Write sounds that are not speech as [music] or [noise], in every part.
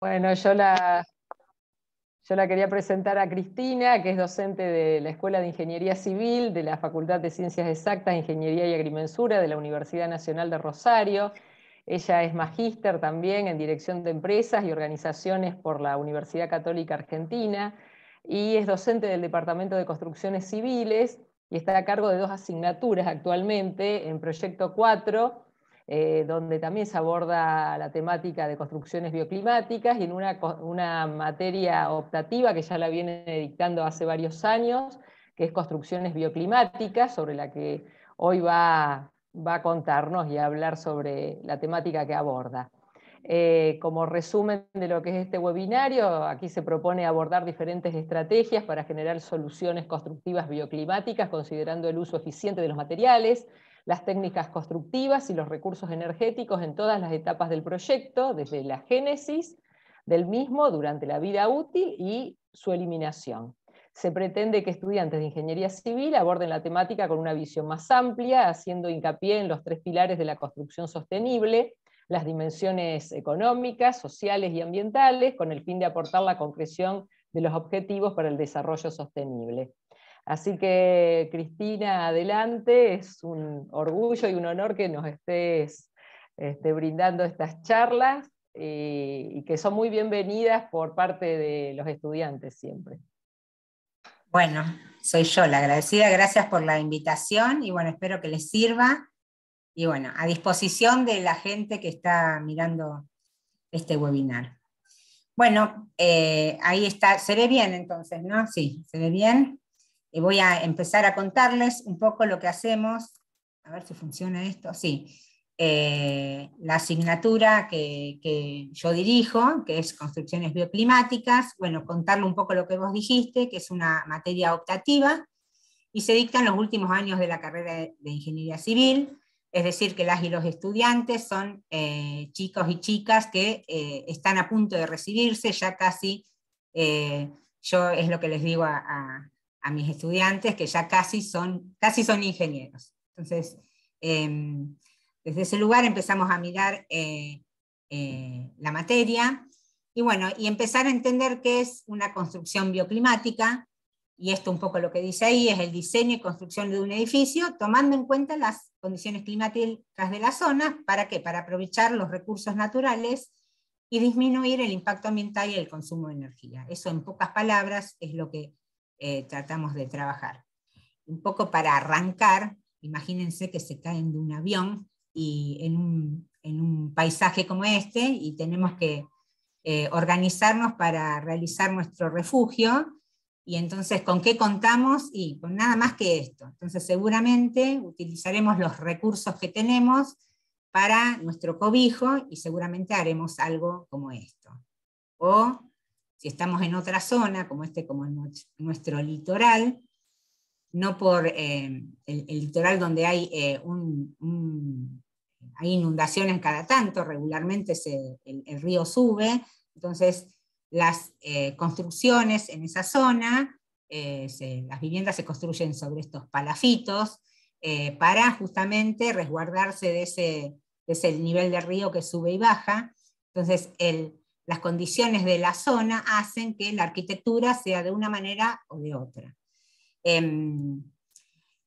Bueno, yo la, yo la quería presentar a Cristina, que es docente de la Escuela de Ingeniería Civil de la Facultad de Ciencias Exactas, Ingeniería y Agrimensura de la Universidad Nacional de Rosario. Ella es magíster también en Dirección de Empresas y Organizaciones por la Universidad Católica Argentina y es docente del Departamento de Construcciones Civiles y está a cargo de dos asignaturas actualmente en Proyecto 4 eh, donde también se aborda la temática de construcciones bioclimáticas y en una, materia optativa que ya la viene dictando hace varios años, que es construcciones bioclimáticas, sobre la que hoy va, a contarnos y a hablar sobre la temática que aborda. Eh, como resumen de lo que es este webinario, aquí se propone abordar diferentes estrategias para generar soluciones constructivas bioclimáticas, considerando el uso eficiente de los materiales, las técnicas constructivas y los recursos energéticos en todas las etapas del proyecto, desde la génesis del mismo durante la vida útil y su eliminación. Se pretende que estudiantes de ingeniería civil aborden la temática con una visión más amplia, haciendo hincapié en los tres pilares de la construcción sostenible, las dimensiones económicas, sociales y ambientales, con el fin de aportar la concreción de los objetivos para el desarrollo sostenible. Así que, Cristina, adelante, es un orgullo y un honor que nos estés este, brindando estas charlas eh, y que son muy bienvenidas por parte de los estudiantes siempre. Bueno, soy yo la agradecida, gracias por la invitación y bueno, espero que les sirva. Y bueno, a disposición de la gente que está mirando este webinar. Bueno, eh, ahí está, se ve bien entonces, ¿no? Sí, se ve bien. Y voy a empezar a contarles un poco lo que hacemos. A ver si funciona esto. Sí. Eh, la asignatura que, yo dirijo, que es Construcciones Bioclimáticas, bueno, contarle un poco lo que vos dijiste, que es una materia optativa, y se dicta en los últimos años de la carrera de, Ingeniería Civil, es decir, que las y los estudiantes son eh, chicos y chicas que eh, están a punto de recibirse, ya casi, yo es lo que les digo a mis estudiantes que ya casi son, casi son ingenieros. Entonces, em, desde ese lugar empezamos a mirar eh, eh, la materia y bueno, y empezar a entender qué es una construcción bioclimática, y esto un poco lo que dice ahí, es el diseño y construcción de un edificio, tomando en cuenta las condiciones climáticas de la zona, ¿para qué? Para aprovechar los recursos naturales y disminuir el impacto ambiental y el consumo de energía. Eso en pocas palabras es lo que eh, tratamos de trabajar. Un poco para arrancar, imagínense que se caen de un avión y en un, paisaje como este y tenemos que eh, organizarnos para realizar nuestro refugio. Y entonces, ¿con qué contamos? Y con nada más que esto. Entonces, seguramente utilizaremos los recursos que tenemos para nuestro cobijo y seguramente haremos algo como esto. O si estamos en otra zona, como este, como nuestro litoral, no por eh, el, litoral donde hay, eh, hay inundaciones cada tanto, regularmente el, río sube, entonces las eh, construcciones en esa zona, las viviendas se construyen sobre estos palafitos para justamente resguardarse de ese, de ese nivel de río que sube y baja. Entonces, el, las condiciones de la zona hacen que la arquitectura sea de una manera o de otra. Em,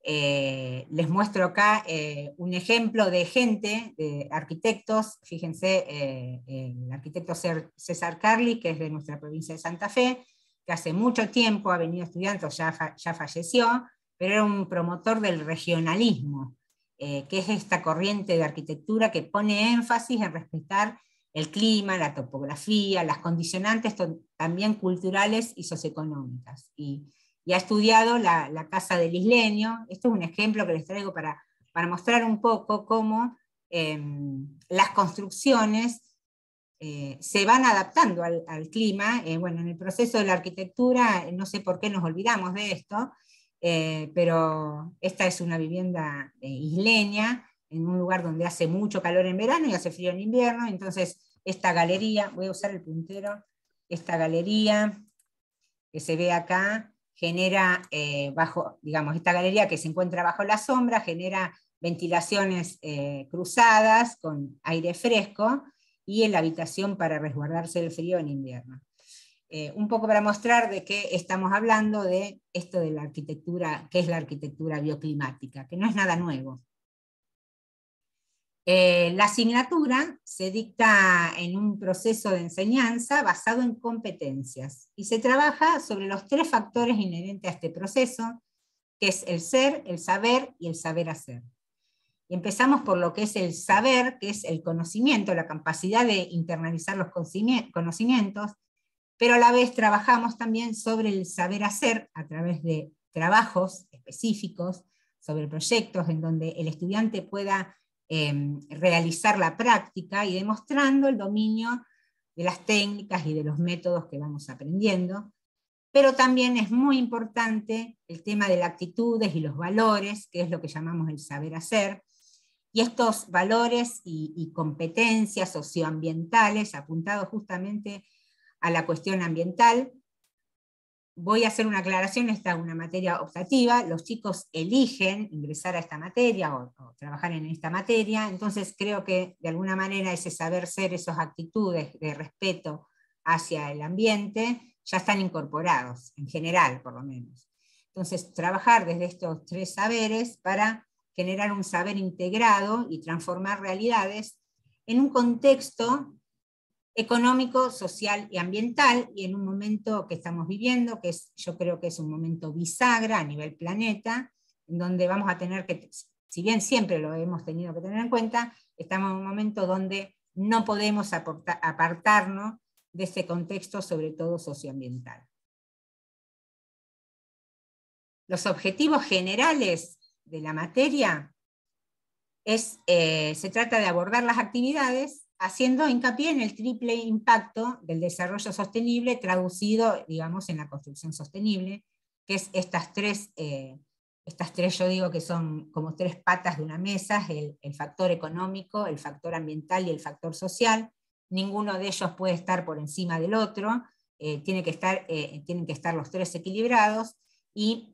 eh, les muestro acá eh, un ejemplo de gente, de arquitectos, fíjense, eh, el arquitecto César Carli, que es de nuestra provincia de Santa Fe, que hace mucho tiempo ha venido estudiando, ya, ya falleció, pero era un promotor del regionalismo, que es esta corriente de arquitectura que pone énfasis en respetar el clima, la topografía, las condicionantes también culturales y socioeconómicas. Y, ha estudiado la, Casa del Isleño. Esto es un ejemplo que les traigo para, para mostrar un poco cómo em, las construcciones eh, se van adaptando al, clima. Eh, bueno, en el proceso de la arquitectura, no sé por qué nos olvidamos de esto, eh, pero esta es una vivienda isleña en un lugar donde hace mucho calor en verano y hace frío en invierno, entonces esta galería, voy a usar el puntero, esta galería que se ve acá, genera eh, bajo, digamos, esta galería que se encuentra bajo la sombra, genera ventilaciones eh, cruzadas con aire fresco, y en la habitación para resguardarse del frío en invierno. Eh, un poco para mostrar de qué estamos hablando de esto de la arquitectura, que es la arquitectura bioclimática, que no es nada nuevo. Eh, la asignatura se dicta en un proceso de enseñanza basado en competencias y se trabaja sobre los tres factores inherentes a este proceso, que es el ser, el saber y el saber hacer. Empezamos por lo que es el saber, que es el conocimiento, la capacidad de internalizar los conocimientos, pero a la vez trabajamos también sobre el saber hacer a través de trabajos específicos, sobre proyectos en donde el estudiante pueda em, realizar la práctica y demostrando el dominio de las técnicas y de los métodos que vamos aprendiendo. Pero también es muy importante el tema de las actitudes y los valores, que es lo que llamamos el saber hacer. Y estos valores y competencias socioambientales apuntados justamente a la cuestión ambiental. Voy a hacer una aclaración, esta es una materia optativa, los chicos eligen ingresar a esta materia o, trabajar en esta materia, entonces creo que de alguna manera ese saber ser, esas actitudes de respeto hacia el ambiente, ya están incorporados, en general por lo menos. Entonces, trabajar desde estos tres saberes para generar un saber integrado y transformar realidades en un contexto económico, social y ambiental, y en un momento que estamos viviendo, que es, yo creo que es un momento bisagra a nivel planeta, en donde vamos a tener que, si bien siempre lo hemos tenido que tener en cuenta, estamos en un momento donde no podemos apartarnos de ese contexto, sobre todo socioambiental. Los objetivos generales de la materia es, eh, se trata de abordar las actividades haciendo hincapié en el triple impacto del desarrollo sostenible traducido, digamos, en la construcción sostenible, que es estas tres, eh, estas tres yo digo que son como tres patas de una mesa, el, factor económico, el factor ambiental y el factor social. Ninguno de ellos puede estar por encima del otro, eh, tiene que estar, eh, tienen que estar los tres equilibrados y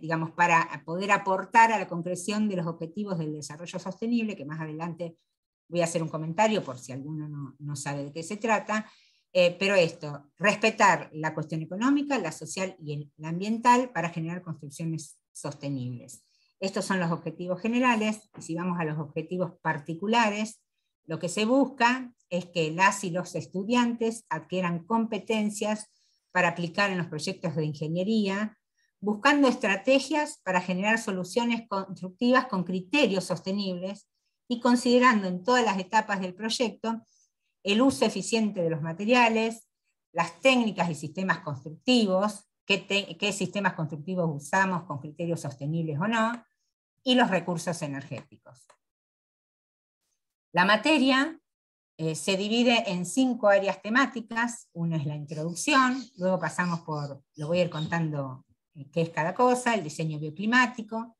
digamos, para poder aportar a la concreción de los objetivos del desarrollo sostenible, que más adelante voy a hacer un comentario por si alguno no, sabe de qué se trata, eh, pero esto, respetar la cuestión económica, la social y la ambiental para generar construcciones sostenibles. Estos son los objetivos generales, y si vamos a los objetivos particulares, lo que se busca es que las y los estudiantes adquieran competencias para aplicar en los proyectos de ingeniería, buscando estrategias para generar soluciones constructivas con criterios sostenibles y considerando en todas las etapas del proyecto el uso eficiente de los materiales, las técnicas y sistemas constructivos, qué, sistemas constructivos usamos con criterios sostenibles o no, y los recursos energéticos. La materia eh, se divide en cinco áreas temáticas. Una es la introducción, luego pasamos por, lo voy a ir contando eh, qué es cada cosa, el diseño bioclimático,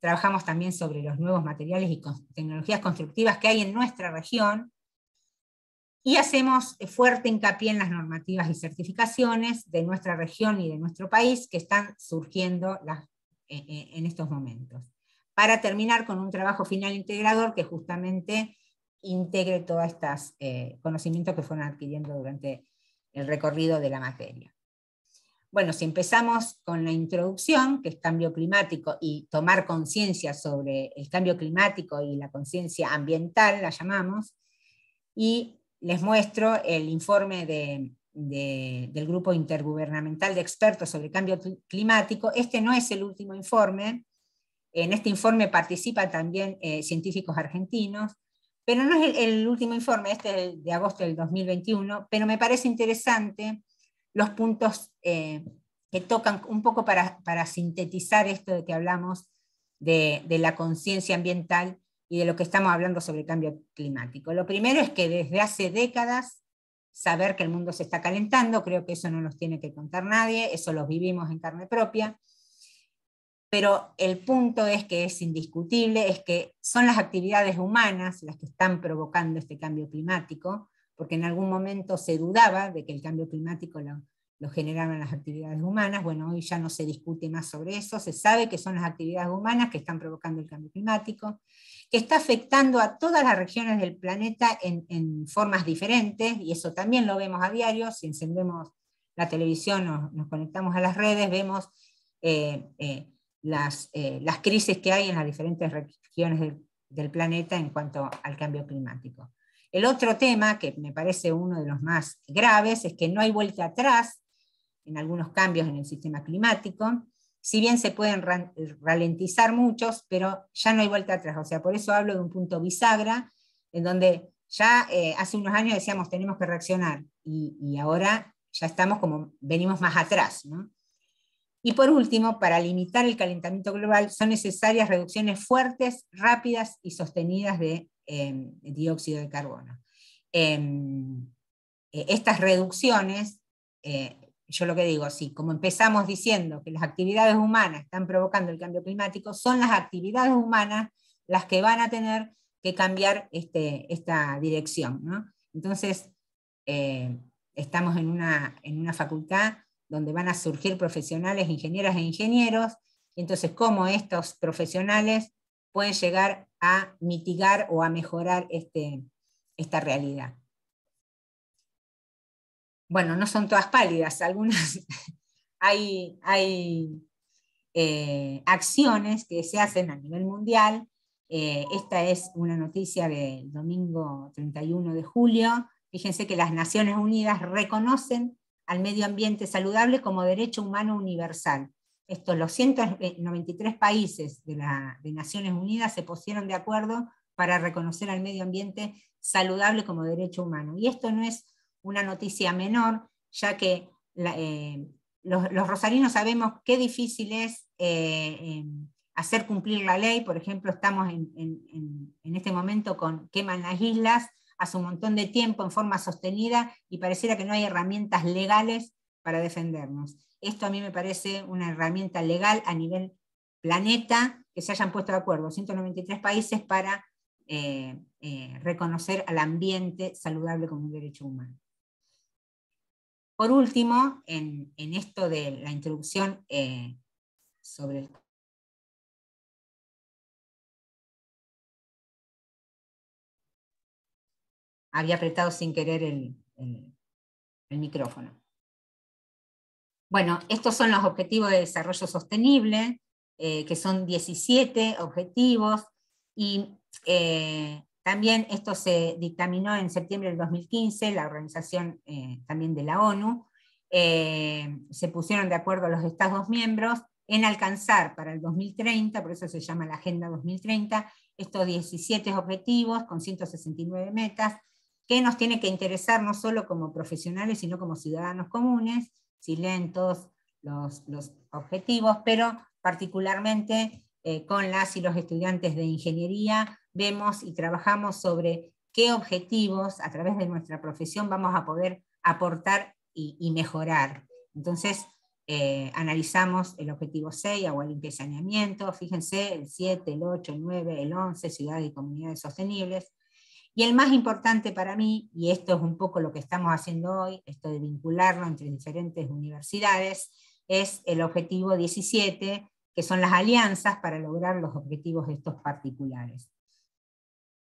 Trabajamos también sobre los nuevos materiales y tecnologías constructivas que hay en nuestra región. Y hacemos fuerte hincapié en las normativas y certificaciones de nuestra región y de nuestro país que están surgiendo e, e, en estos momentos. Para terminar con un trabajo final integrador que justamente integre todos estos eh, conocimientos que fueron adquiriendo durante el recorrido de la materia. Bueno, si empezamos con la introducción, que es cambio climático, y tomar conciencia sobre el cambio climático y la conciencia ambiental, la llamamos, y les muestro el informe del Grupo Intergubernamental de Expertos sobre Cambio Climático. Este no es el último informe, en este informe participan también eh, científicos argentinos, pero no es el, último informe, este es de agosto del 2021, pero me parece interesante los puntos eh, que tocan un poco para, sintetizar esto de que hablamos de, la conciencia ambiental y de lo que estamos hablando sobre el cambio climático. Lo primero es que desde hace décadas saber que el mundo se está calentando, creo que eso no nos tiene que contar nadie, eso lo vivimos en carne propia, pero el punto es que es indiscutible, es que son las actividades humanas las que están provocando este cambio climático, porque en algún momento se dudaba de que el cambio climático lo, generaban las actividades humanas. Bueno, hoy ya no se discute más sobre eso, se sabe que son las actividades humanas que están provocando el cambio climático. que está afectando a todas las regiones del planeta en, formas diferentes, y eso también lo vemos a diario, si encendemos la televisión, nos, nos conectamos a las redes, vemos eh, eh, las, eh, crisis que hay en las diferentes regiones del planeta en cuanto al cambio climático. El otro tema, que me parece uno de los más graves, es que no hay vuelta atrás en algunos cambios en el sistema climático, si bien se pueden ralentizar muchos, pero ya no hay vuelta atrás. O sea, por eso hablo de un punto bisagra, en donde ya eh, hace unos años decíamos tenemos que reaccionar, y, ahora ya estamos como, venimos más atrás. Y por último, para limitar el calentamiento global son necesarias reducciones fuertes, rápidas y sostenidas de em, dióxido de carbono. Em, eh, estas reducciones eh, yo lo que digo, sí, como empezamos diciendo que las actividades humanas están provocando el cambio climático, son las actividades humanas las que van a tener que cambiar este, esta dirección. Entonces, eh, estamos en una, en una facultad donde van a surgir profesionales, ingenieras e ingenieros, y entonces cómo estos profesionales pueden llegar a mitigar o a mejorar este, esta realidad bueno, no son todas pálidas, algunas [laughs] hay, hay eh, acciones que se hacen a nivel mundial. Eh, esta es una noticia del domingo 31 de julio. Fíjense que las Naciones Unidas reconocen al medio ambiente saludable como derecho humano universal. Estos, los 193 países de, de Naciones Unidas se pusieron de acuerdo para reconocer al medio ambiente saludable como derecho humano. Y esto no es una noticia menor, ya que eh, los, rosarinos sabemos qué difícil es eh, em, hacer cumplir la ley. Por ejemplo, estamos en, este momento con queman las islas hace un montón de tiempo en forma sostenida y pareciera que no hay herramientas legales para defendernos. Esto a mí me parece una herramienta legal a nivel planeta que se hayan puesto de acuerdo 193 países para eh, reconocer al ambiente saludable como un derecho humano. Por último, en, esto de la introducción eh, sobre el había apretado sin querer el, micrófono. Bueno, estos son los objetivos de desarrollo sostenible, eh, que son 17 objetivos, y eh, también esto se dictaminó en septiembre del 2015, la organización eh, también de la ONU, se pusieron de acuerdo los Estados miembros en alcanzar para el 2030, por eso se llama la Agenda 2030, estos 17 objetivos con 169 metas, que nos tiene que interesar no solo como profesionales, sino como ciudadanos comunes, si leen todos los, objetivos, pero particularmente eh, con las y los estudiantes de ingeniería, vemos y trabajamos sobre qué objetivos a través de nuestra profesión vamos a poder aportar y, mejorar. Entonces, eh, analizamos el objetivo 6, agua limpia y saneamiento, fíjense, el 7, el 8, el 9, el 11, ciudades y comunidades sostenibles. Y el más importante para mí, y esto es un poco lo que estamos haciendo hoy, esto de vincularlo entre diferentes universidades, es el objetivo 17, que son las alianzas para lograr los objetivos estos particulares.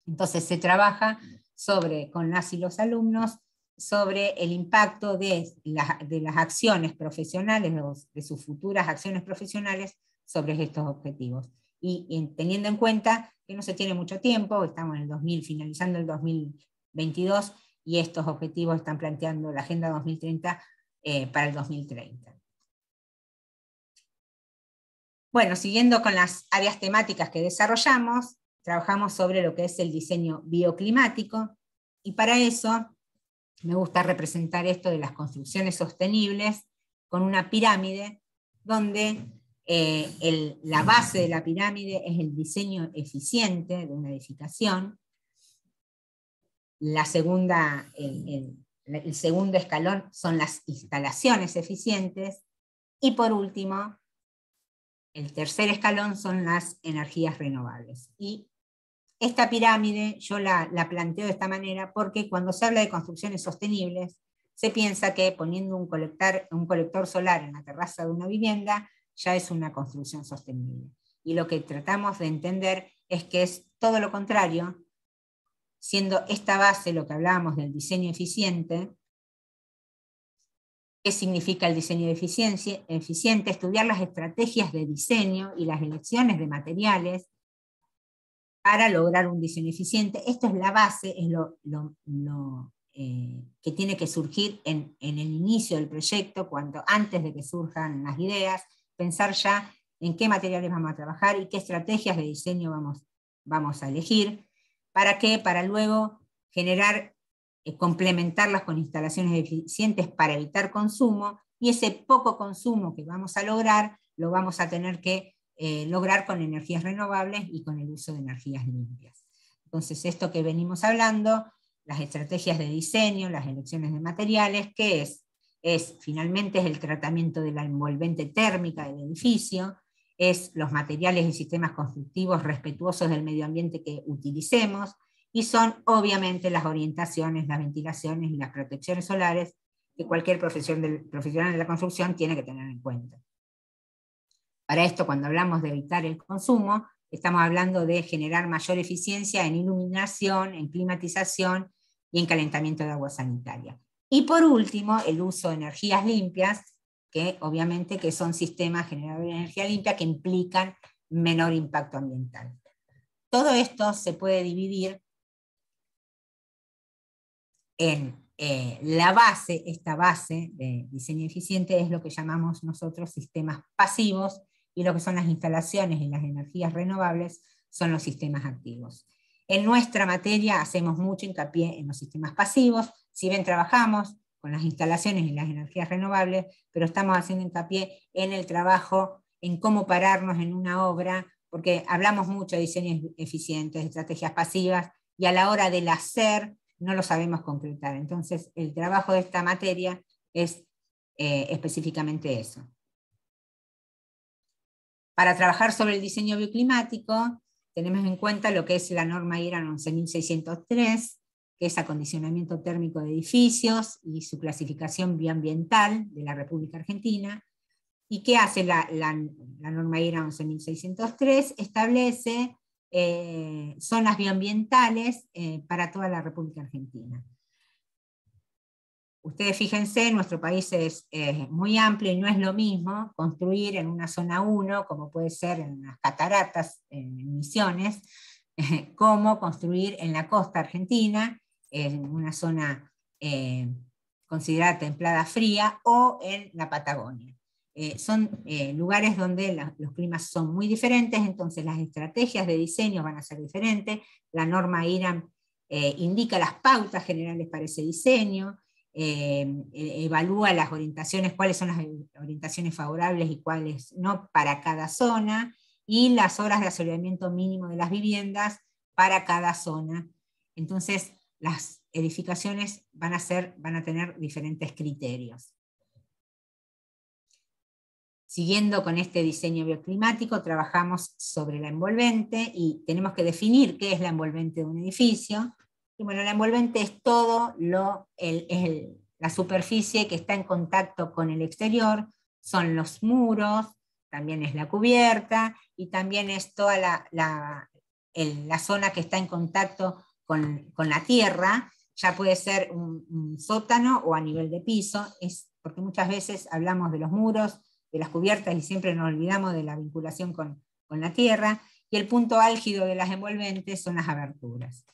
Entonces se trabaja sobre, con las y los alumnos sobre el impacto de, de las acciones profesionales, de sus futuras acciones profesionales sobre estos objetivos. Y, teniendo en cuenta que no se tiene mucho tiempo, estamos en el 2000, finalizando el 2022, y estos objetivos están planteando la Agenda 2030 eh, para el 2030. Bueno, siguiendo con las áreas temáticas que desarrollamos, trabajamos sobre lo que es el diseño bioclimático y para eso me gusta representar esto de las construcciones sostenibles con una pirámide donde eh, la base de la pirámide es el diseño eficiente de una edificación, la segunda, el, el segundo escalón son las instalaciones eficientes y por último, el tercer escalón son las energías renovables. Y esta pirámide yo la, planteo de esta manera porque cuando se habla de construcciones sostenibles, se piensa que poniendo un colector, un colector solar en la terraza de una vivienda ya es una construcción sostenible. Y lo que tratamos de entender es que es todo lo contrario, siendo esta base lo que hablábamos del diseño eficiente, ¿Qué significa el diseño eficiente? Estudiar las estrategias de diseño y las elecciones de materiales para lograr un diseño eficiente. Esto es la base, es lo, eh, que tiene que surgir en, el inicio del proyecto, cuando, antes de que surjan las ideas, pensar ya en qué materiales vamos a trabajar y qué estrategias de diseño vamos, vamos a elegir. ¿Para qué? Para luego generar eh, complementarlas con instalaciones eficientes para evitar consumo y ese poco consumo que vamos a lograr lo vamos a tener que eh, lograr con energías renovables y con el uso de energías limpias. Entonces, esto que venimos hablando, las estrategias de diseño, las elecciones de materiales, ¿qué es? Es finalmente es el tratamiento de la envolvente térmica del edificio, es los materiales y sistemas constructivos respetuosos del medio ambiente que utilicemos, y son obviamente las orientaciones, las ventilaciones y las protecciones solares que cualquier profesional de la construcción tiene que tener en cuenta. Para esto, cuando hablamos de evitar el consumo, estamos hablando de generar mayor eficiencia en iluminación, en climatización y en calentamiento de agua sanitaria. Y por último, el uso de energías limpias, que obviamente que son sistemas generadores de energía limpia que implican menor impacto ambiental. Todo esto se puede dividir en eh, la base, esta base de diseño eficiente es lo que llamamos nosotros sistemas pasivos y lo que son las instalaciones y las energías renovables son los sistemas activos. En nuestra materia hacemos mucho hincapié en los sistemas pasivos, si bien trabajamos con las instalaciones y las energías renovables, pero estamos haciendo hincapié en el trabajo, en cómo pararnos en una obra, porque hablamos mucho de diseños eficientes, de estrategias pasivas, y a la hora del hacer no lo sabemos concretar. Entonces, el trabajo de esta materia es eh, específicamente eso. Para trabajar sobre el diseño bioclimático, tenemos en cuenta lo que es la norma IRAN 11603, que es acondicionamiento térmico de edificios y su clasificación bioambiental de la República Argentina. ¿Y qué hace la, norma IRAN 11603? Establece eh, zonas bioambientales eh, para toda la República Argentina. Ustedes fíjense, nuestro país es muy amplio y no es lo mismo construir en una zona 1, como puede ser en las cataratas, en Misiones, [laughs] como construir en la costa argentina, en una zona eh, considerada templada fría, o en la Patagonia. Eh, son eh, lugares donde los climas son muy diferentes, entonces las estrategias de diseño van a ser diferentes. La norma IRAM indica las pautas generales para ese diseño, e, evalúa las orientaciones, cuáles son las orientaciones favorables y cuáles no para cada zona, y las horas de asoleamiento mínimo de las viviendas para cada zona. Entonces, las edificaciones van a, ser, van a tener diferentes criterios. Siguiendo con este diseño bioclimático, trabajamos sobre la envolvente y tenemos que definir qué es la envolvente de un edificio. Y bueno, la envolvente es todo lo, la superficie que está en contacto con el exterior, son los muros, también es la cubierta y también es toda la, la, la zona que está en contacto con, con, la tierra, ya puede ser un, un, sótano o a nivel de piso, es porque muchas veces hablamos de los muros de las cubiertas y siempre nos olvidamos de la vinculación con, la tierra, y el punto álgido de las envolventes son las aberturas.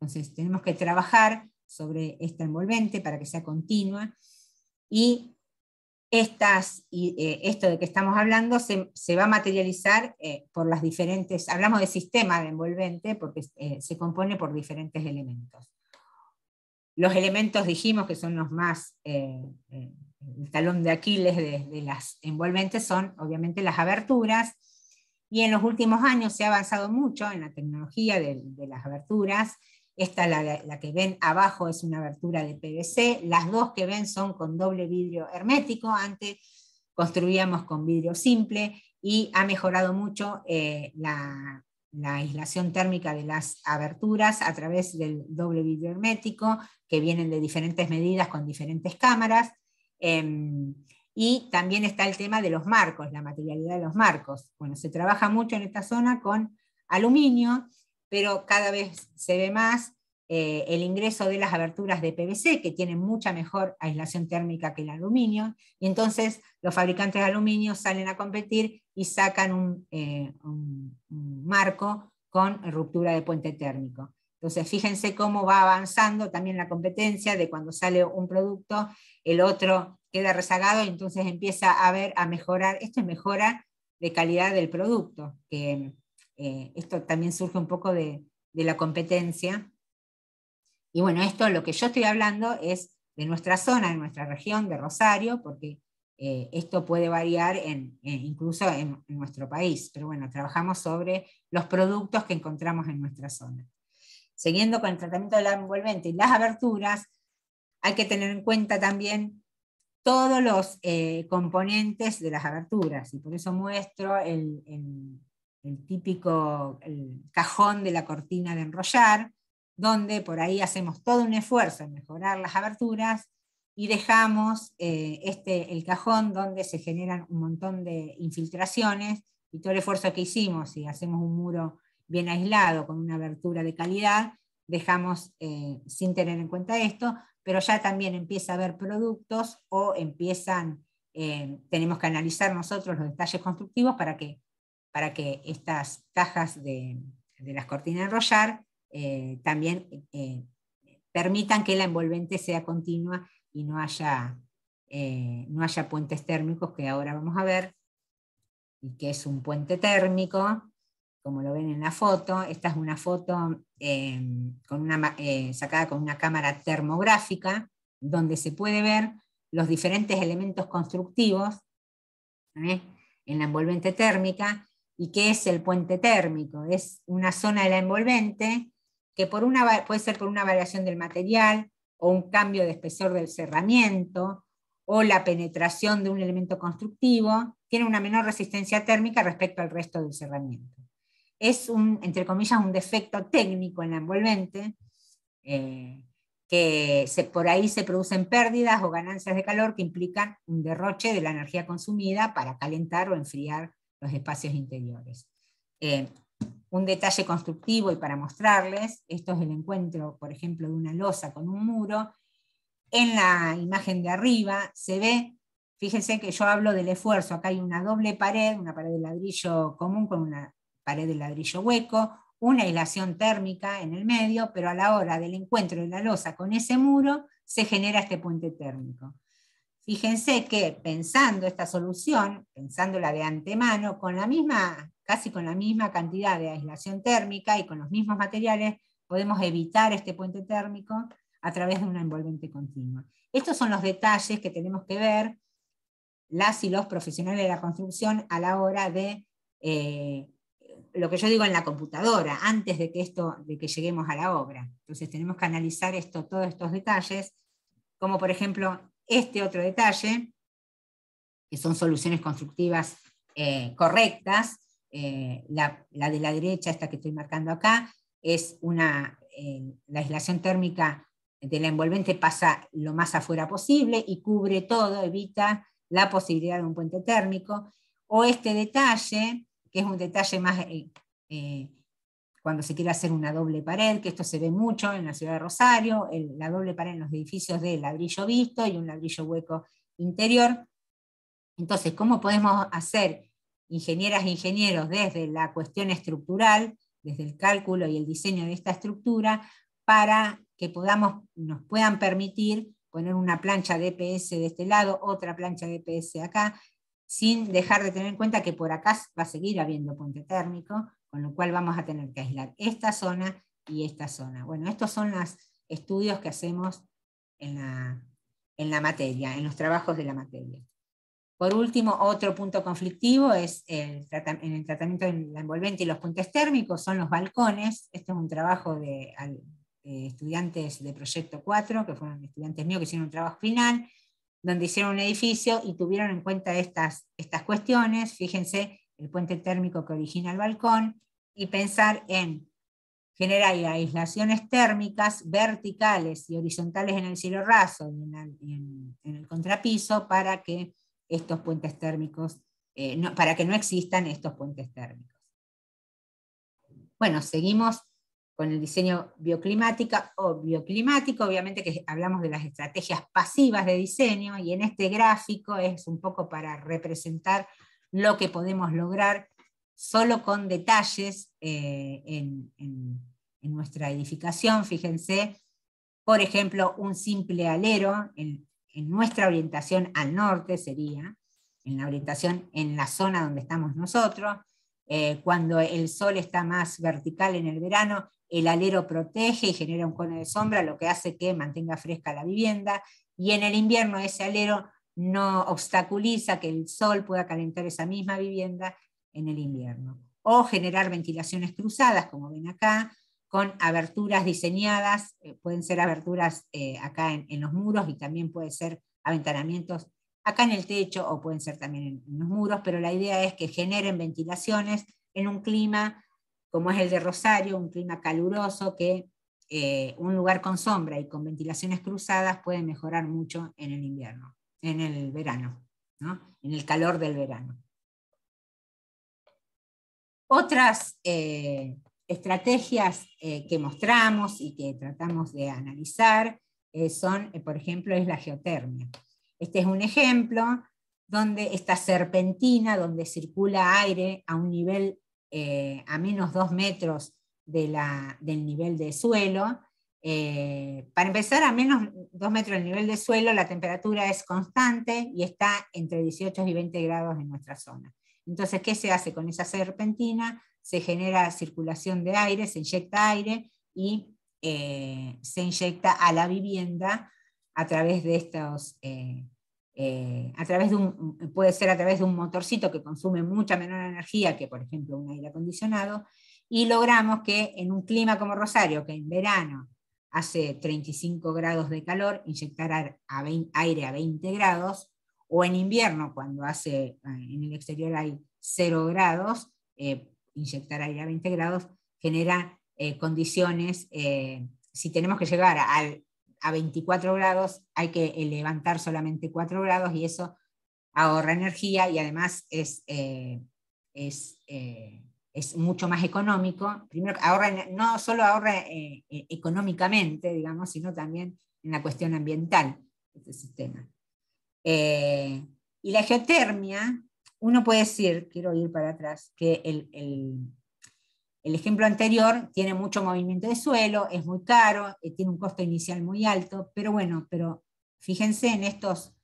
Entonces tenemos que trabajar sobre esta envolvente para que sea continua y estas, eh, esto de que estamos hablando se, va a materializar eh, por las diferentes, hablamos de sistema de envolvente porque eh, se compone por diferentes elementos. Los elementos dijimos que son los más el talón de Aquiles de, las envolventes son obviamente las aberturas, y en los últimos años se ha avanzado mucho en la tecnología de, las aberturas. Esta, la, que ven abajo, es una abertura de PVC, las dos que ven son con doble vidrio hermético, antes construíamos con vidrio simple, y ha mejorado mucho eh, la, la aislación térmica de las aberturas a través del doble vidrio hermético, que vienen de diferentes medidas con diferentes cámaras. Em, y también está el tema de los marcos, la materialidad de los marcos. Bueno, se trabaja mucho en esta zona con aluminio, pero cada vez se ve más eh, el ingreso de las aberturas de PVC, que tienen mucha mejor aislación térmica que el aluminio, y entonces los fabricantes de aluminio salen a competir y sacan un, eh, marco con ruptura de puente térmico. Entonces, fíjense cómo va avanzando también la competencia de cuando sale un producto, el otro queda rezagado y entonces empieza a ver, a mejorar, esto es mejora de calidad del producto, que eh, esto también surge un poco de, la competencia. Y bueno, esto lo que yo estoy hablando es de nuestra zona, de nuestra región, de Rosario, porque eh, esto puede variar incluso en, nuestro país, pero bueno, trabajamos sobre los productos que encontramos en nuestra zona. Siguiendo con el tratamiento del envolvente y las aberturas, hay que tener en cuenta también todos los eh, componentes de las aberturas, y por eso muestro el típico el cajón de la cortina de enrollar, donde por ahí hacemos todo un esfuerzo en mejorar las aberturas y dejamos eh, este, el cajón donde se generan un montón de infiltraciones y todo el esfuerzo que hicimos, si hacemos un muro bien aislado con una abertura de calidad, dejamos eh, sin tener en cuenta esto, pero ya también empieza a haber productos o empiezan, eh, tenemos que analizar nosotros los detalles constructivos para que, para que estas cajas de, las cortinas de enrollar eh, también eh, permitan que la envolvente sea continua y no haya, eh, no haya puentes térmicos que ahora vamos a ver, y que es un puente térmico, como lo ven en la foto. Esta es una foto con una, sacada con una cámara termográfica, donde se puede ver los diferentes elementos constructivos en la envolvente térmica. ¿Y qué es el puente térmico? Es una zona de la envolvente que por una, puede ser por una variación del material o un cambio de espesor del cerramiento o la penetración de un elemento constructivo, tiene una menor resistencia térmica respecto al resto del cerramiento. Es un, entre comillas, un defecto técnico en la envolvente, eh, que por ahí se producen pérdidas o ganancias de calor que implican un derroche de la energía consumida para calentar o enfriar los espacios interiores. Eh, un detalle constructivo y para mostrarles, esto es el encuentro, por ejemplo, de una losa con un muro. En la imagen de arriba se ve, fíjense que yo hablo del esfuerzo, acá hay una doble pared, una pared de ladrillo común con una pared de ladrillo hueco, una aislación térmica en el medio, pero a la hora del encuentro de la losa con ese muro se genera este puente térmico. Fíjense que pensando esta solución, pensándola de antemano, con la misma casi con la misma cantidad de aislación térmica y con los mismos materiales, podemos evitar este puente térmico a través de una envolvente continua. Estos son los detalles que tenemos que ver las y los profesionales de la construcción a la hora de eh, lo que yo digo en la computadora, antes de que, esto, de que lleguemos a la obra. Entonces tenemos que analizar esto, todos estos detalles, como por ejemplo este otro detalle, que son soluciones constructivas eh, correctas, eh, la, de la derecha, esta que estoy marcando acá, es una, eh, la aislación térmica de la envolvente pasa lo más afuera posible y cubre todo, evita la posibilidad de un puente térmico. O este detalle, que es un detalle más cuando se quiere hacer una doble pared, que esto se ve mucho en la ciudad de Rosario, la doble pared en los edificios de ladrillo visto y un ladrillo hueco interior. Entonces, ¿cómo podemos hacer ingenieras e ingenieros desde la cuestión estructural, desde el cálculo y el diseño de esta estructura, para que podamos, nos puedan permitir poner una plancha de EPS de este lado, otra plancha de EPS acá, sin dejar de tener en cuenta que por acá va a seguir habiendo puente térmico, con lo cual vamos a tener que aislar esta zona y esta zona. Bueno, estos son los estudios que hacemos en la, en la materia, en los trabajos de la materia. Por último, otro punto conflictivo es el en el tratamiento de la envolvente y los puentes térmicos, son los balcones. Este es un trabajo de, estudiantes de Proyecto 4, que fueron estudiantes míos que hicieron un trabajo final, donde hicieron un edificio y tuvieron en cuenta estas, estas cuestiones. Fíjense el puente térmico que origina el balcón y pensar en generar aislaciones térmicas verticales y horizontales en el cielo raso y en el contrapiso para que estos puentes térmicos, eh, para que no existan estos puentes térmicos. Bueno, seguimos con el diseño bioclimática o bioclimático, obviamente que hablamos de las estrategias pasivas de diseño y en este gráfico es un poco para representar lo que podemos lograr solo con detalles eh, en, nuestra edificación. Fíjense, por ejemplo, un simple alero en, nuestra orientación al norte sería, en la orientación en la zona donde estamos nosotros, eh, cuando el sol está más vertical en el verano, el alero protege y genera un cono de sombra, lo que hace que mantenga fresca la vivienda, y en el invierno ese alero no obstaculiza que el sol pueda calentar esa misma vivienda en el invierno. O generar ventilaciones cruzadas, como ven acá, con aberturas diseñadas, eh, pueden ser aberturas eh, acá en, los muros y también pueden ser aventanamientos acá en el techo o pueden ser también en, en los muros, pero la idea es que generen ventilaciones en un clima como es el de Rosario, un clima caluroso que eh, un lugar con sombra y con ventilaciones cruzadas puede mejorar mucho en el invierno, en el verano, en el calor del verano. Otras eh, estrategias eh, que mostramos y que tratamos de analizar son, por ejemplo, es la geotermia. Este es un ejemplo donde esta serpentina, donde circula aire a un nivel eh, a menos dos metros del nivel de suelo. Eh, para empezar, a menos dos metros del nivel de suelo, la temperatura es constante y está entre 18 y 20 grados en nuestra zona. Entonces, ¿qué se hace con esa serpentina? Se genera circulación de aire, se inyecta aire y eh, se inyecta a la vivienda a través de estos eh, a través de un, puede ser a través de un motorcito que consume mucha menor energía que, por ejemplo, un aire acondicionado, y logramos que en un clima como Rosario, que en verano hace 35 grados de calor, inyectar aire a 20 grados, o en invierno, cuando hace, eh, en el exterior hay 0 grados, eh, inyectar aire a 20 grados genera condiciones, si tenemos que llegar a 24 grados hay que levantar solamente 4 grados y eso ahorra energía y además es, eh, eh, es, mucho más económico. Primero, ahorra, no solo ahorra eh, económicamente, digamos, sino también en la cuestión ambiental este sistema. y la geotermia, uno puede decir, quiero ir para atrás, que el, el ejemplo anterior tiene mucho movimiento de suelo, es muy caro, eh, tiene un costo inicial muy alto, pero bueno, pero fíjense en estos,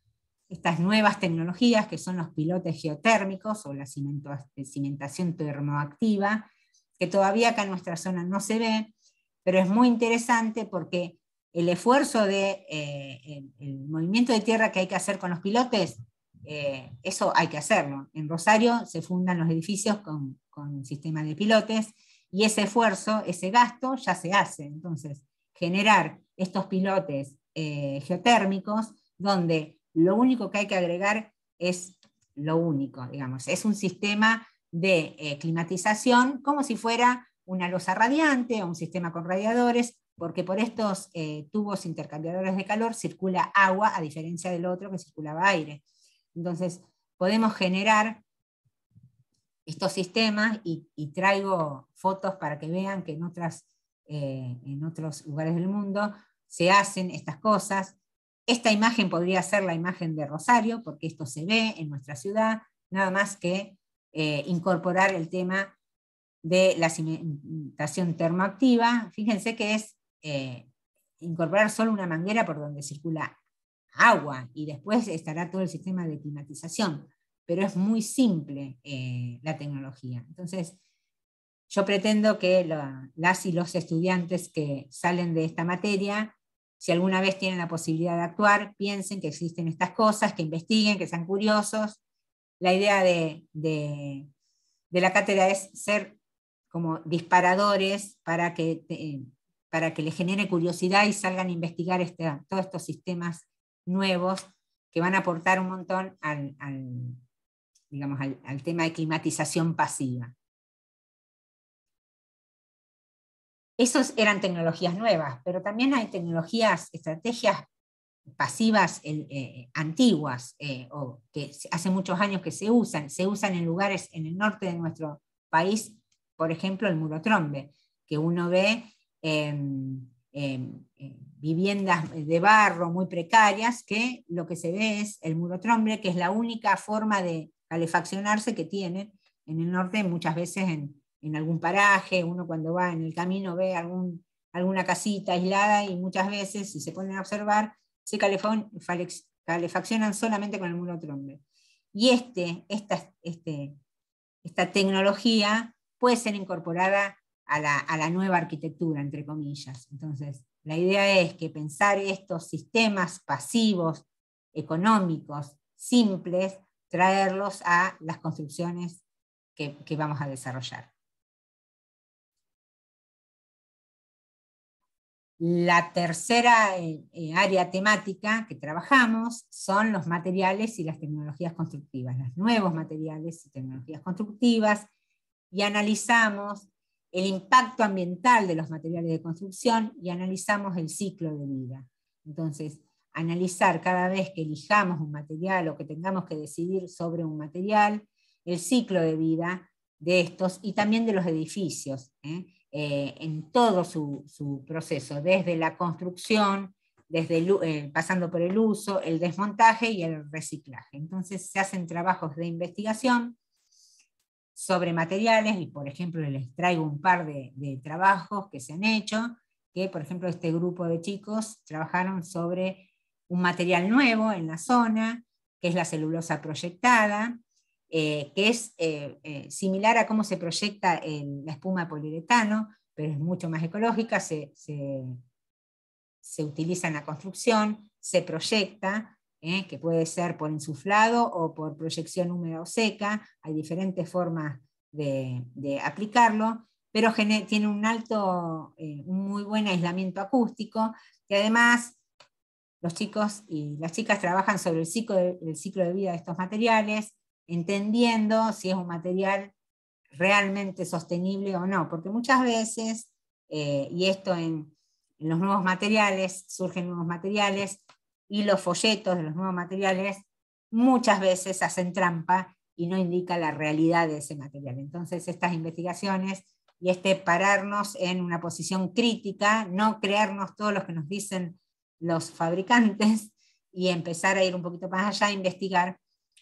estas nuevas tecnologías que son los pilotes geotérmicos o la cimentación termoactiva, que todavía acá en nuestra zona no se ve, pero es muy interesante porque el esfuerzo de eh, el, movimiento de tierra que hay que hacer con los pilotes, eh, eso hay que hacerlo. En Rosario se fundan los edificios con, con sistema de pilotes y ese esfuerzo, ese gasto ya se hace. Entonces, generar estos pilotes eh, geotérmicos donde lo único que hay que agregar es lo único, digamos, es un sistema de eh, climatización como si fuera una losa radiante o un sistema con radiadores, porque por estos eh, tubos intercambiadores de calor circula agua a diferencia del otro que circulaba aire. Entonces, podemos generar estos sistemas y, traigo fotos para que vean que en, eh, en otros lugares del mundo se hacen estas cosas. Esta imagen podría ser la imagen de Rosario, porque esto se ve en nuestra ciudad, nada más que eh, incorporar el tema de la cimentación termoactiva. Fíjense que es eh, incorporar solo una manguera por donde circula agua y después estará todo el sistema de climatización pero es muy simple eh, la tecnología. Entonces, yo pretendo que las y los estudiantes que salen de esta materia, si alguna vez tienen la posibilidad de actuar, piensen que existen estas cosas, que investiguen, que sean curiosos. La idea de, la cátedra es ser como disparadores para que, para que les genere curiosidad y salgan a investigar este, todos estos sistemas nuevos que van a aportar un montón al, digamos, al, tema de climatización pasiva. Esas eran tecnologías nuevas, pero también hay tecnologías, estrategias pasivas eh, antiguas, eh, o que hace muchos años que se usan, se usan en lugares en el norte de nuestro país por ejemplo, el murotrombe, que uno ve en, viviendas de barro muy precarias, que lo que se ve es el murotrombe, que es la única forma de calefaccionarse que tienen en el norte, muchas veces en, algún paraje, uno cuando va en el camino ve alguna casita aislada y muchas veces, si se ponen a observar, se calefaccionan solamente con el murotrombe. Y este, este, esta tecnología puede ser incorporada a la, nueva arquitectura, entre comillas. Entonces, la idea es que pensar estos sistemas pasivos, económicos, simples, traerlos a las construcciones que, vamos a desarrollar. La tercera eh, eh, área temática que trabajamos son los materiales y las tecnologías constructivas, los nuevos materiales y tecnologías constructivas, y analizamos el impacto ambiental de los materiales de construcción y analizamos el ciclo de vida. Entonces, analizar cada vez que elijamos un material o que tengamos que decidir sobre un material, el ciclo de vida de estos y también de los edificios, ¿eh? Eh, en todo su, proceso, desde la construcción, desde eh, pasando por el uso, el desmontaje y el reciclaje. Entonces se hacen trabajos de investigación sobre materiales, y por ejemplo les traigo un par de, trabajos que se han hecho, que por ejemplo este grupo de chicos trabajaron sobre un material nuevo en la zona, que es la celulosa proyectada, eh, que es eh, eh, similar a cómo se proyecta la espuma de poliuretano, pero es mucho más ecológica, se, se utiliza en la construcción, se proyecta, que puede ser por insuflado o por proyección húmeda o seca, hay diferentes formas de, aplicarlo, pero tiene un alto, un muy buen aislamiento acústico, y además los chicos y las chicas trabajan sobre el ciclo de, ciclo de vida de estos materiales, entendiendo si es un material realmente sostenible o no, porque muchas veces, eh, y esto en, los nuevos materiales, surgen nuevos materiales, y los folletos de los nuevos materiales muchas veces hacen trampa y no indica la realidad de ese material. Entonces, estas investigaciones y este pararnos en una posición crítica, no creernos todos los que nos dicen los fabricantes y empezar a ir un poquito más allá, a investigar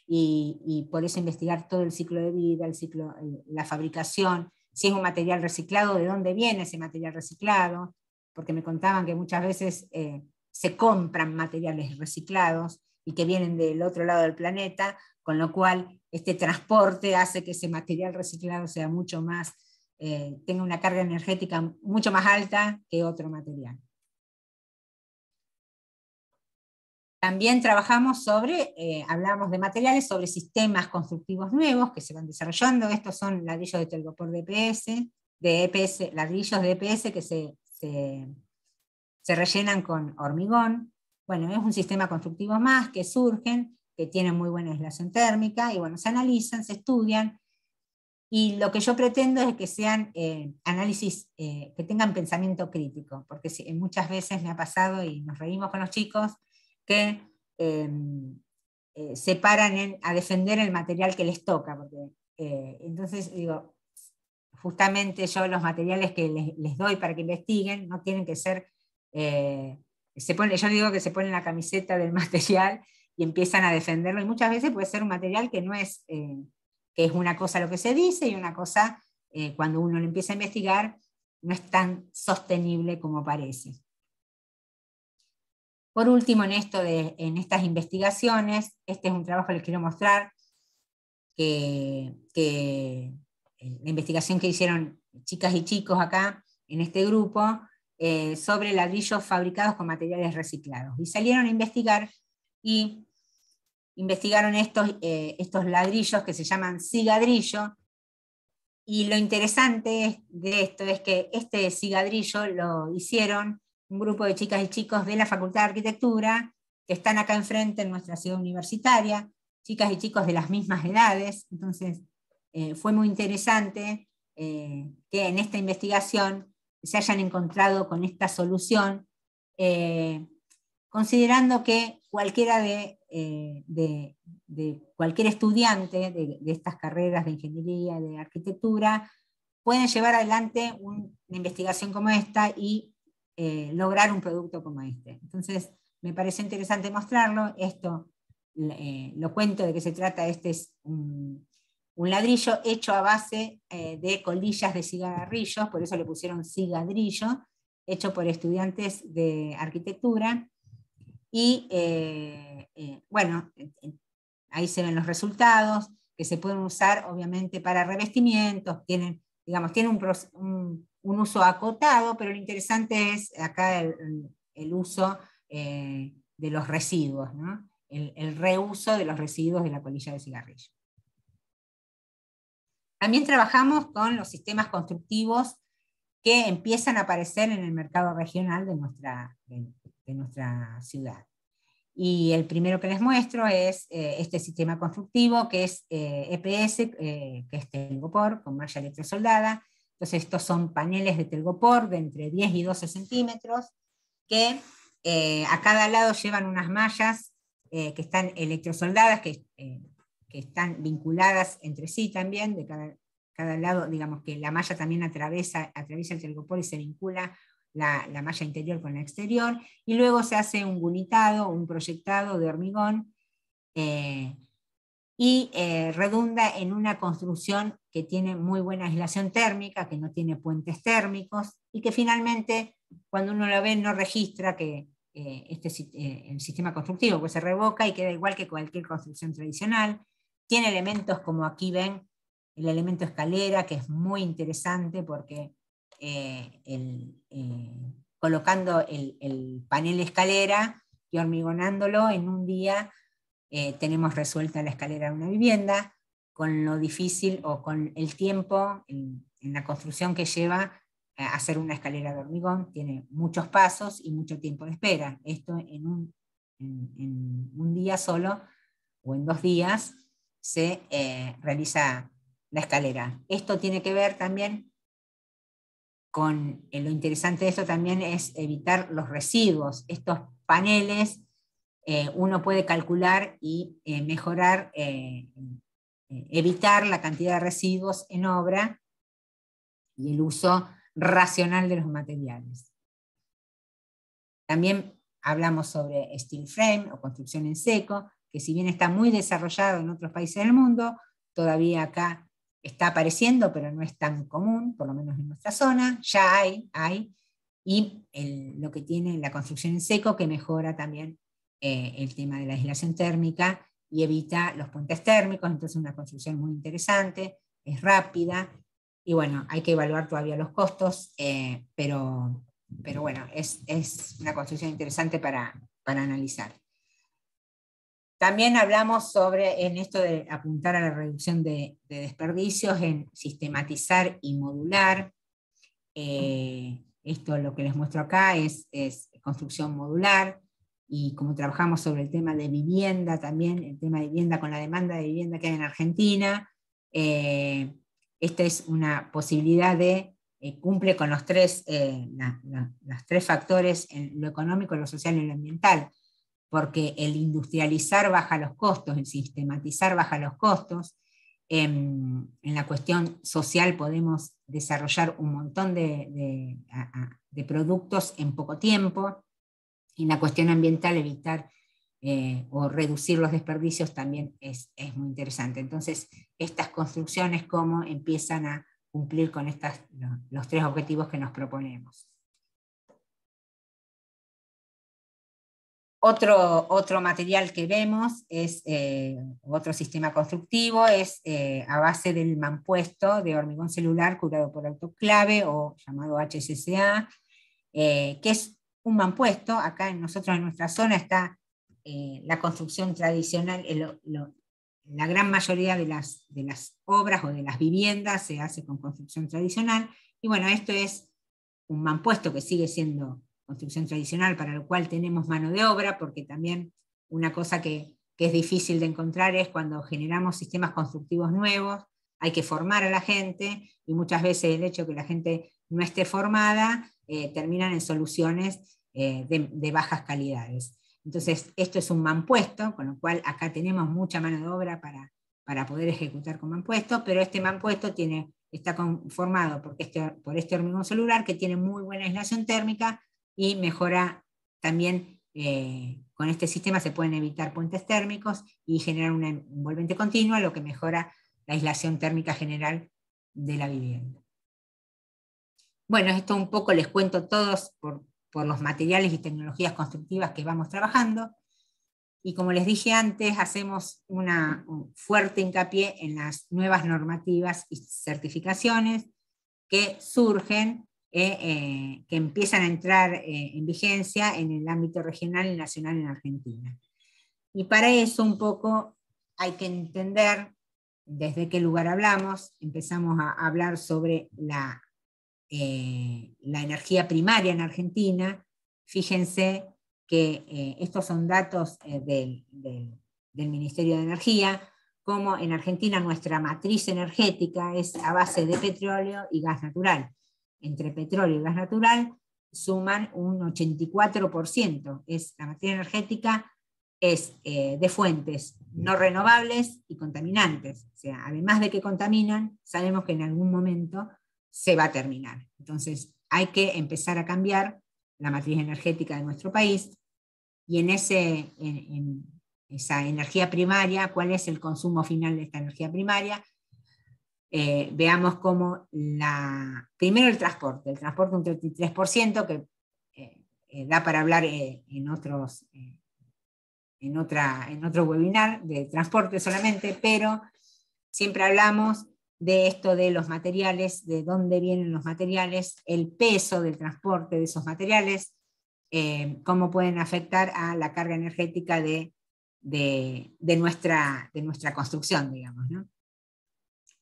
y, por eso investigar todo el ciclo de vida, el ciclo, la fabricación, si es un material reciclado, de dónde viene ese material reciclado, porque me contaban que muchas veces eh, se compran materiales reciclados y que vienen del otro lado del planeta, con lo cual este transporte hace que ese material reciclado sea mucho más, eh, tenga una carga energética mucho más alta que otro material. También trabajamos sobre, eh, hablamos de materiales, sobre sistemas constructivos nuevos que se van desarrollando. Estos son ladrillos de telgopor DPS, de EPS, ladrillos de EPS que se se rellenan con hormigón. Bueno, es un sistema constructivo más que surgen, que tienen muy buena aislación térmica, y bueno, se analizan, se estudian, y lo que yo pretendo es que sean eh, análisis, eh, que tengan pensamiento crítico, porque muchas veces me ha pasado, y nos reímos con los chicos, que em, eh, se paran a defender el material que les toca, porque entonces digo, justamente yo los materiales que les, doy para que investiguen no tienen que ser eh, se pone, yo digo que se ponen la camiseta del [laughs] material y empiezan a defenderlo, y muchas veces puede ser un material que no es, eh, que es una cosa lo que se dice y una cosa, eh, cuando uno lo empieza a investigar, no es tan sostenible como parece. Por último, en, esto de, en estas investigaciones, este es un trabajo que les quiero mostrar, que, que la investigación que hicieron chicas y chicos acá en este grupo, eh, sobre ladrillos fabricados con materiales reciclados. Y salieron a investigar y investigaron estos, eh, estos ladrillos que se llaman cigadrillo. Y lo interesante de esto es que este cigadrillo lo hicieron un grupo de chicas y chicos de la Facultad de Arquitectura que están acá enfrente en nuestra ciudad universitaria, chicas y chicos de las mismas edades. Entonces, eh, fue muy interesante que en esta investigación se hayan encontrado con esta solución, eh, considerando que cualquiera de, eh, cualquier estudiante de, estas carreras de ingeniería, de arquitectura, pueden llevar adelante una investigación como esta y eh, lograr un producto como este. Entonces, me parece interesante mostrarlo. Esto eh, lo cuento de que se trata, este es un, ladrillo hecho a base eh, de colillas de cigarrillos, por eso le pusieron cigadrillo, hecho por estudiantes de arquitectura. Y bueno, ahí se ven los resultados, que se pueden usar obviamente para revestimientos, tienen digamos, tiene un, uso acotado, pero lo interesante es acá el, uso eh, de los residuos, el, reuso de los residuos de la colilla de cigarrillo. También trabajamos con los sistemas constructivos que empiezan a aparecer en el mercado regional de nuestra, de nuestra ciudad. Y el primero que les muestro es eh, este sistema constructivo que es EPS, eh, e que es telgopor con malla electrosoldada. Entonces estos son paneles de telgopor de entre 10 y 12 centímetros que a cada lado llevan unas mallas que están electrosoldadas, que, que, están vinculadas entre sí también, de cada, cada, lado, digamos que la malla también atraviesa, atraviesa el telgopor y se vincula la, malla interior con la exterior, y luego se hace un gunitado, un proyectado de hormigón, eh, y eh, redunda en una construcción que tiene muy buena aislación térmica, que no tiene puentes térmicos, y que finalmente, cuando uno lo ve, no registra que eh, este, el sistema constructivo pues se revoca y queda igual que cualquier construcción tradicional. Tiene elementos como aquí ven, el elemento escalera, que es muy interesante porque eh, eh, colocando el, panel escalera y hormigonándolo en un día eh, tenemos resuelta la escalera de una vivienda, con lo difícil o con el tiempo en, la construcción que lleva a hacer una escalera de hormigón, tiene muchos pasos y mucho tiempo de espera. Esto en un, en, un día solo o en dos días se realiza la escalera. Esto tiene que ver también con eh, lo interesante de esto también es evitar los residuos. Estos paneles eh, uno puede calcular y eh, mejorar, evitar la cantidad de residuos en obra y el uso racional de los materiales. También hablamos sobre steel frame o construcción en seco, que si bien está muy desarrollado en otros países del mundo, todavía acá está apareciendo, pero no es tan común, por lo menos en nuestra zona, ya hay, hay, y lo que tiene la construcción en seco que mejora también eh, el tema de la aislación térmica y evita los puentes térmicos, entonces es una construcción muy interesante, es rápida, y bueno, hay que evaluar todavía los costos, eh, pero, pero bueno, es, es, una construcción interesante para, para analizar. También hablamos sobre, en esto de apuntar a la reducción de, desperdicios, en sistematizar y modular. Eh, esto lo que les muestro acá es, construcción modular y como trabajamos sobre el tema de vivienda también, el tema de vivienda con la demanda de vivienda que hay en Argentina, eh, esta es una posibilidad de, eh, cumple con los tres, los tres factores, lo económico, lo social y lo ambiental porque el industrializar baja los costos, el sistematizar baja los costos. En, la cuestión social podemos desarrollar un montón de, productos en poco tiempo. En la cuestión ambiental, evitar eh, o reducir los desperdicios también es, muy interesante. Entonces, estas construcciones, cómo empiezan a cumplir con los tres objetivos que nos proponemos. Otro, otro material que vemos es eh, otro sistema constructivo, es eh, a base del mampuesto de hormigón celular curado por autoclave o llamado HSCA, que es un mampuesto. Acá en nosotros en nuestra zona está la construcción tradicional, la gran mayoría de las, obras o de las viviendas se hace con construcción tradicional. Y bueno, esto es un mampuesto que sigue siendo construcción tradicional, para lo cual tenemos mano de obra, porque también una cosa que, es difícil de encontrar es cuando generamos sistemas constructivos nuevos, hay que formar a la gente y muchas veces el hecho de que la gente no esté formada eh, terminan en soluciones eh, de, bajas calidades. Entonces, esto es un manpuesto, con lo cual acá tenemos mucha mano de obra para, para poder ejecutar con manpuesto, pero este manpuesto tiene está conformado por este, por este hormigón celular que tiene muy buena aislación térmica y mejora también, eh, con este sistema se pueden evitar puentes térmicos y generar una envolvente continua, lo que mejora la aislación térmica general de la vivienda. Bueno, esto un poco les cuento todos por, por los materiales y tecnologías constructivas que vamos trabajando. Y como les dije antes, hacemos una fuerte hincapié en las nuevas normativas y certificaciones que surgen, eh, eh, que empiezan a entrar eh, en vigencia en el ámbito regional y nacional en Argentina. Y para eso un poco hay que entender desde qué lugar hablamos. Empezamos a hablar sobre la, la energía primaria en Argentina. Fíjense que eh, estos son datos eh, del, Ministerio de Energía, como en Argentina nuestra matriz energética es a base de petróleo y gas natural. Entre petróleo y gas natural suman un 84%. Es, la matriz energética es eh, de fuentes no renovables y contaminantes. O sea, además de que contaminan, sabemos que en algún momento se va a terminar. Entonces, hay que empezar a cambiar la matriz energética de nuestro país, y en, ese, en, esa energía primaria, cuál es el consumo final de esta energía primaria. Eh, veamos cómo la, primero el transporte, el transporte un 33%, que eh, eh, da para hablar en, otros, en, otra, en otro webinar de transporte solamente, pero siempre hablamos de esto de los materiales, de dónde vienen los materiales, el peso del transporte de esos materiales, eh, cómo pueden afectar a la carga energética de, nuestra, de nuestra, construcción, digamos. ¿no?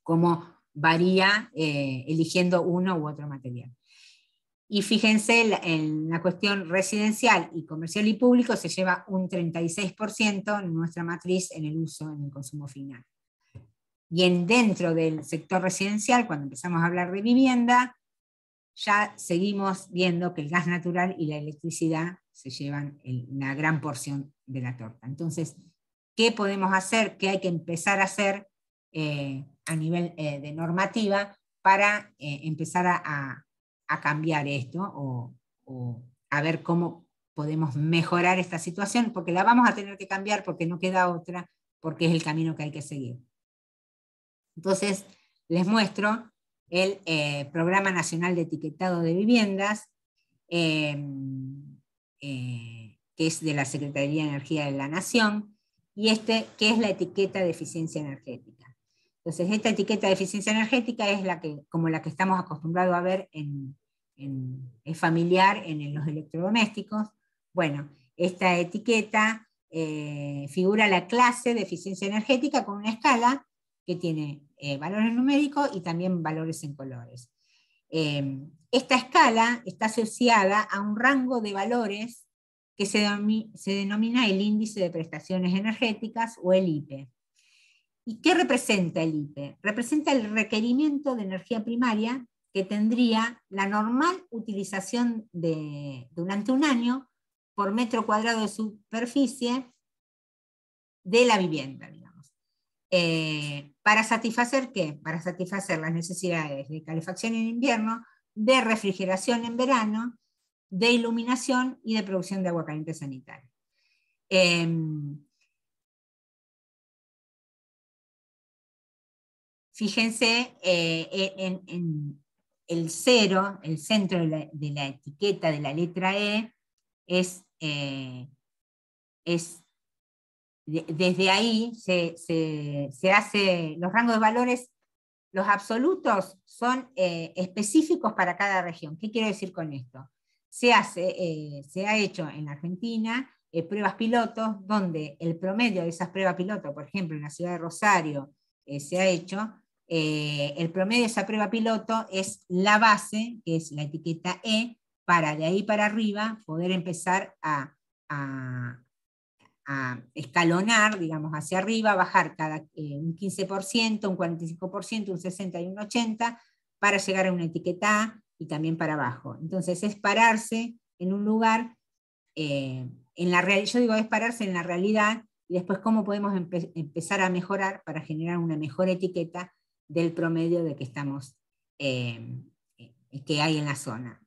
Cómo varía eh, eligiendo uno u otro material. Y fíjense, en la cuestión residencial y comercial y público se lleva un 36% en nuestra matriz en el uso, en el consumo final. Y en, dentro del sector residencial, cuando empezamos a hablar de vivienda, ya seguimos viendo que el gas natural y la electricidad se llevan una gran porción de la torta. Entonces, ¿qué podemos hacer? ¿Qué hay que empezar a hacer eh, a nivel eh, de normativa para eh, empezar a, cambiar esto o, o, a ver cómo podemos mejorar esta situación? Porque la vamos a tener que cambiar porque no queda otra, porque es el camino que hay que seguir. Entonces, les muestro el eh, Programa Nacional de Etiquetado de Viviendas, em, eh, que es de la Secretaría de Energía de la Nación, y este, que es la etiqueta de eficiencia energética. Entonces, esta etiqueta de eficiencia energética es la que, como la que estamos acostumbrados a ver en, es familiar en los electrodomésticos. Bueno, esta etiqueta eh, figura la clase de eficiencia energética con una escala que tiene eh, valores numéricos y también valores en colores. Em, esta escala está asociada a un rango de valores que se, se, denomina el índice de prestaciones energéticas o el IPE. ¿Y qué representa el IPE? Representa el requerimiento de energía primaria que tendría la normal utilización de, durante un año por metro cuadrado de superficie de la vivienda. Eh, ¿Para satisfacer qué? Para satisfacer las necesidades de calefacción en invierno, de refrigeración en verano, de iluminación y de producción de agua caliente sanitaria. Em, fíjense eh, en, el cero, el centro de la, etiqueta de la letra E, es, eh, es desde ahí se, hace los rangos de valores, los absolutos son eh, específicos para cada región. ¿Qué quiero decir con esto? Se, hace, eh, se ha hecho en Argentina eh, pruebas pilotos donde el promedio de esas pruebas pilotos, por ejemplo, en la ciudad de Rosario se ha hecho, el promedio de esa prueba piloto es la base, que es la etiqueta E, para de ahí para arriba poder empezar a escalonar, digamos, hacia arriba, bajar cada eh, un 15%, un 45%, un 60% y un 80%, para llegar a una etiqueta A y también para abajo. Entonces es pararse en un lugar, eh, en la real, yo digo es pararse en la realidad y después cómo podemos empezar a mejorar para generar una mejor etiqueta del promedio de que estamos eh, que hay en la zona.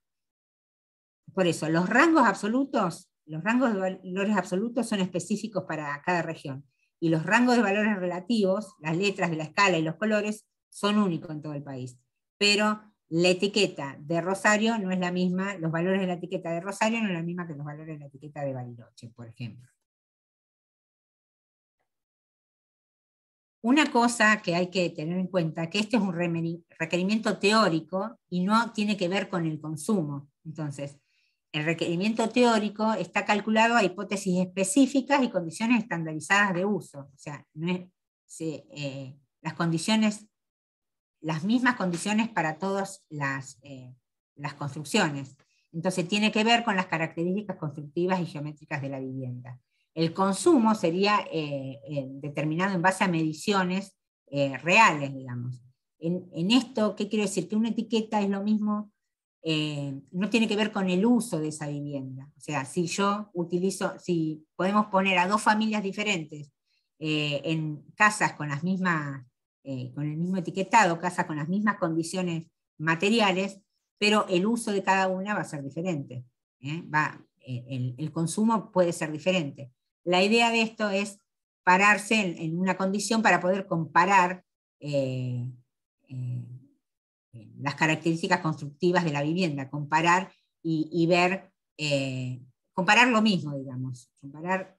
Por eso, los rangos absolutos, los rangos de valores absolutos son específicos para cada región. Y los rangos de valores relativos, las letras de la escala y los colores, son únicos en todo el país. Pero la etiqueta de Rosario no es la misma, los valores de la etiqueta de Rosario no es la misma que los valores de la etiqueta de Bariloche, por ejemplo. Una cosa que hay que tener en cuenta, que este es un requerimiento teórico y no tiene que ver con el consumo. Entonces, el requerimiento teórico está calculado a hipótesis específicas y condiciones estandarizadas de uso. O sea, eh, las condiciones las mismas condiciones para todas las, eh, las construcciones. Entonces tiene que ver con las características constructivas y geométricas de la vivienda. El consumo sería eh, eh, determinado en base a mediciones reales, digamos. En, en, esto, ¿qué quiero decir? Que una etiqueta es lo mismo, no tiene que ver con el uso de esa vivienda. O sea, si yo utilizo, si podemos poner a dos familias diferentes en casas con las mismas eh, con el mismo etiquetado, casa con las mismas condiciones materiales, pero el uso de cada una va a ser diferente. ¿eh? Va, eh, el, consumo puede ser diferente. La idea de esto es pararse en, una condición para poder comparar las características constructivas de la vivienda, comparar y, ver, comparar lo mismo, digamos, comparar,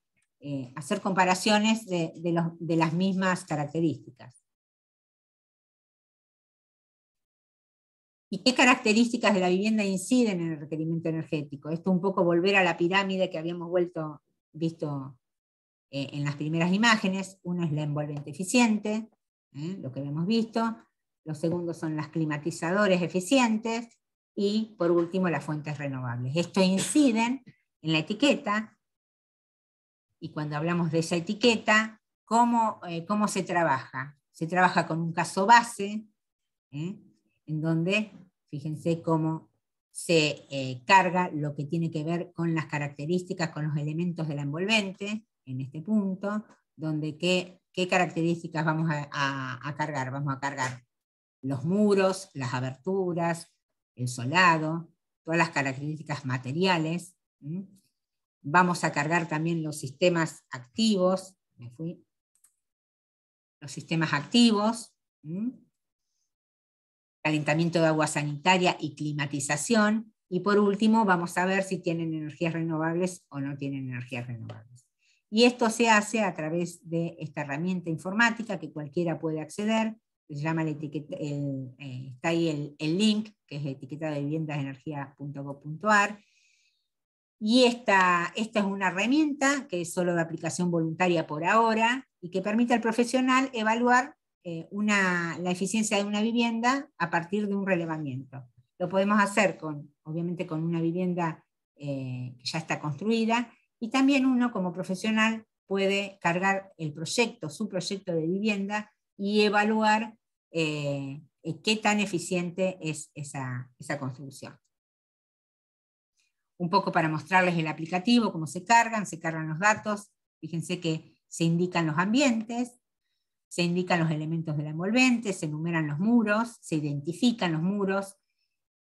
hacer comparaciones de las mismas características. ¿Y qué características de la vivienda inciden en el requerimiento energético? Esto un poco volver a la pirámide que habíamos vuelto, visto eh, en las primeras imágenes. Uno es la envolvente eficiente, ¿eh? lo que habíamos visto. Los segundos son las climatizadores eficientes. Y por último, las fuentes renovables. Esto inciden en la etiqueta. Y cuando hablamos de esa etiqueta, ¿cómo, eh, cómo se trabaja? Se trabaja con un caso base, en donde, fíjense cómo se eh, carga lo que tiene que ver con las características, con los elementos de la envolvente, en este punto, donde qué, qué características vamos a, cargar. Vamos a cargar los muros, las aberturas, el solado, todas las características materiales. Vamos a cargar también los sistemas activos, me fui, los sistemas activos, calentamiento de agua sanitaria y climatización. Y por último, vamos a ver si tienen energías renovables o no tienen energías renovables. Y esto se hace a través de esta herramienta informática que cualquiera puede acceder. Llama el etiqueta, eh, está ahí el, link, que es etiqueta de viviendas energía.gov.ar. Y esta, esta es una herramienta que es solo de aplicación voluntaria por ahora y que permite al profesional evaluar eh, una, la eficiencia de una vivienda a partir de un relevamiento. Lo podemos hacer con, obviamente con una vivienda eh, que ya está construida y también uno como profesional puede cargar el proyecto, su proyecto de vivienda y evaluar eh, qué tan eficiente es esa, esa construcción. Un poco para mostrarles el aplicativo, cómo se cargan, se cargan los datos. Fíjense que se indican los ambientes, se indican los elementos de la envolvente, se enumeran los muros, se identifican los muros,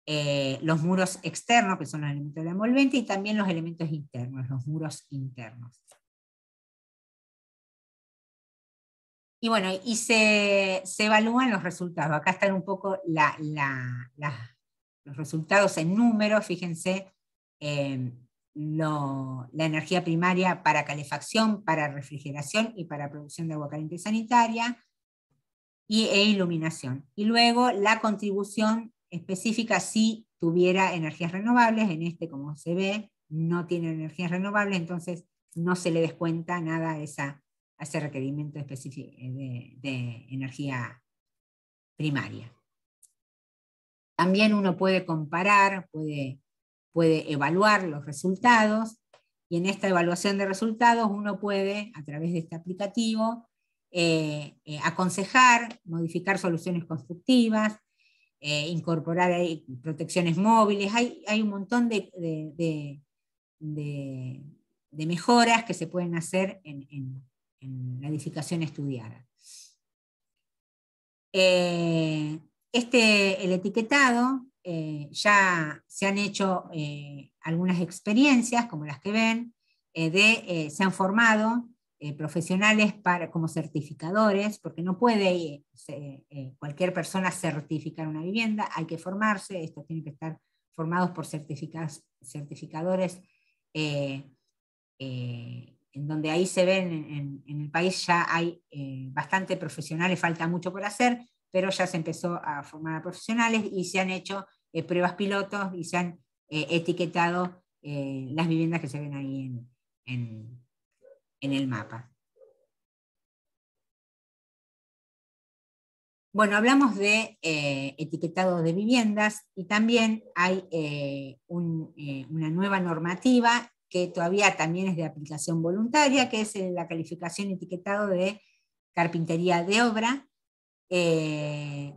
eh, los muros externos, que son los elementos de la envolvente, y también los elementos internos, los muros internos. Y bueno, y se, evalúan los resultados. Acá están un poco los resultados en números, fíjense, eh, la energía primaria para calefacción, para refrigeración y para producción de agua caliente sanitaria y, e iluminación. Y luego la contribución específica si tuviera energías renovables, en este como se ve, no tiene energías renovables, entonces no se le descuenta nada a, esa, ese requerimiento específico de, de energía primaria. También uno puede comparar, puede puede evaluar los resultados y en esta evaluación de resultados uno puede, a través de este aplicativo, eh, eh, aconsejar, modificar soluciones constructivas, eh, incorporar protecciones móviles. Hay, hay un montón de, de, mejoras que se pueden hacer en la edificación estudiada. este, el etiquetado, eh, ya se han hecho eh, algunas experiencias, como las que ven, se han formado profesionales para, como certificadores, porque no puede cualquier persona certificar una vivienda, hay que formarse, estos tienen que estar formados por certificadores en donde ahí se ven, en, el país ya hay eh, bastante profesionales, falta mucho por hacer, pero ya se empezó a formar a profesionales y se han hecho eh, pruebas pilotos y se han eh, etiquetado las viviendas que se ven ahí en, el mapa. Bueno, hablamos de etiquetado de viviendas y también hay una nueva normativa que todavía también es de aplicación voluntaria, que es la calificación etiquetado de carpintería de obra. Eh,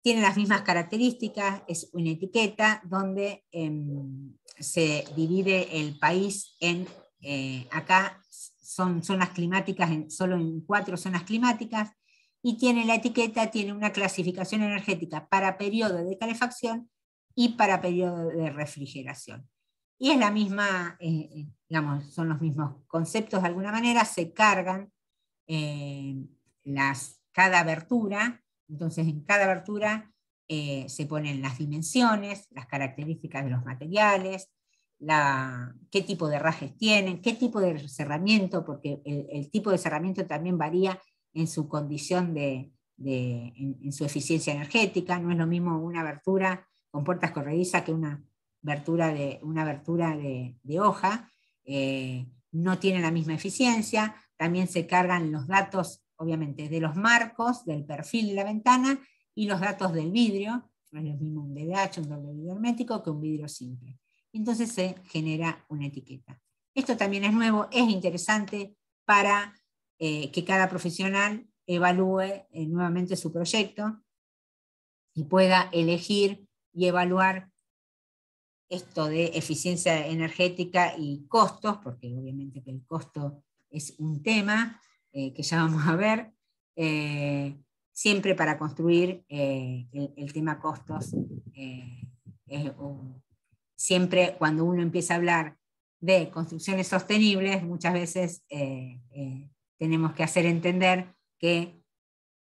tiene las mismas características, es una etiqueta donde em, se divide el país en, eh, acá son zonas climáticas, solo en cuatro zonas climáticas, y tiene la etiqueta, tiene una clasificación energética para periodo de calefacción y para periodo de refrigeración. Y es la misma, eh, eh, digamos, son los mismos conceptos de alguna manera, se cargan eh, las, cada abertura, entonces en cada abertura se ponen las dimensiones, las características de los materiales, la, qué tipo de rajes tienen, qué tipo de cerramiento, porque el, tipo de cerramiento también varía en su condición de, en, su eficiencia energética, no es lo mismo una abertura con puertas corredizas que una de, una abertura de, hoja, eh, no tiene la misma eficiencia, también se cargan los datos, obviamente, de los marcos, del perfil de la ventana y los datos del vidrio, no es lo mismo un DDH, un doble vidrio hermético, que un vidrio simple. Entonces se genera una etiqueta. Esto también es nuevo, es interesante para eh, que cada profesional evalúe eh, nuevamente su proyecto y pueda elegir y evaluar esto de eficiencia energética y costos, porque obviamente que el costo es un tema eh, que ya vamos a ver, eh, siempre para construir eh, el, tema costos, siempre cuando uno empieza a hablar de construcciones sostenibles, muchas veces tenemos que hacer entender que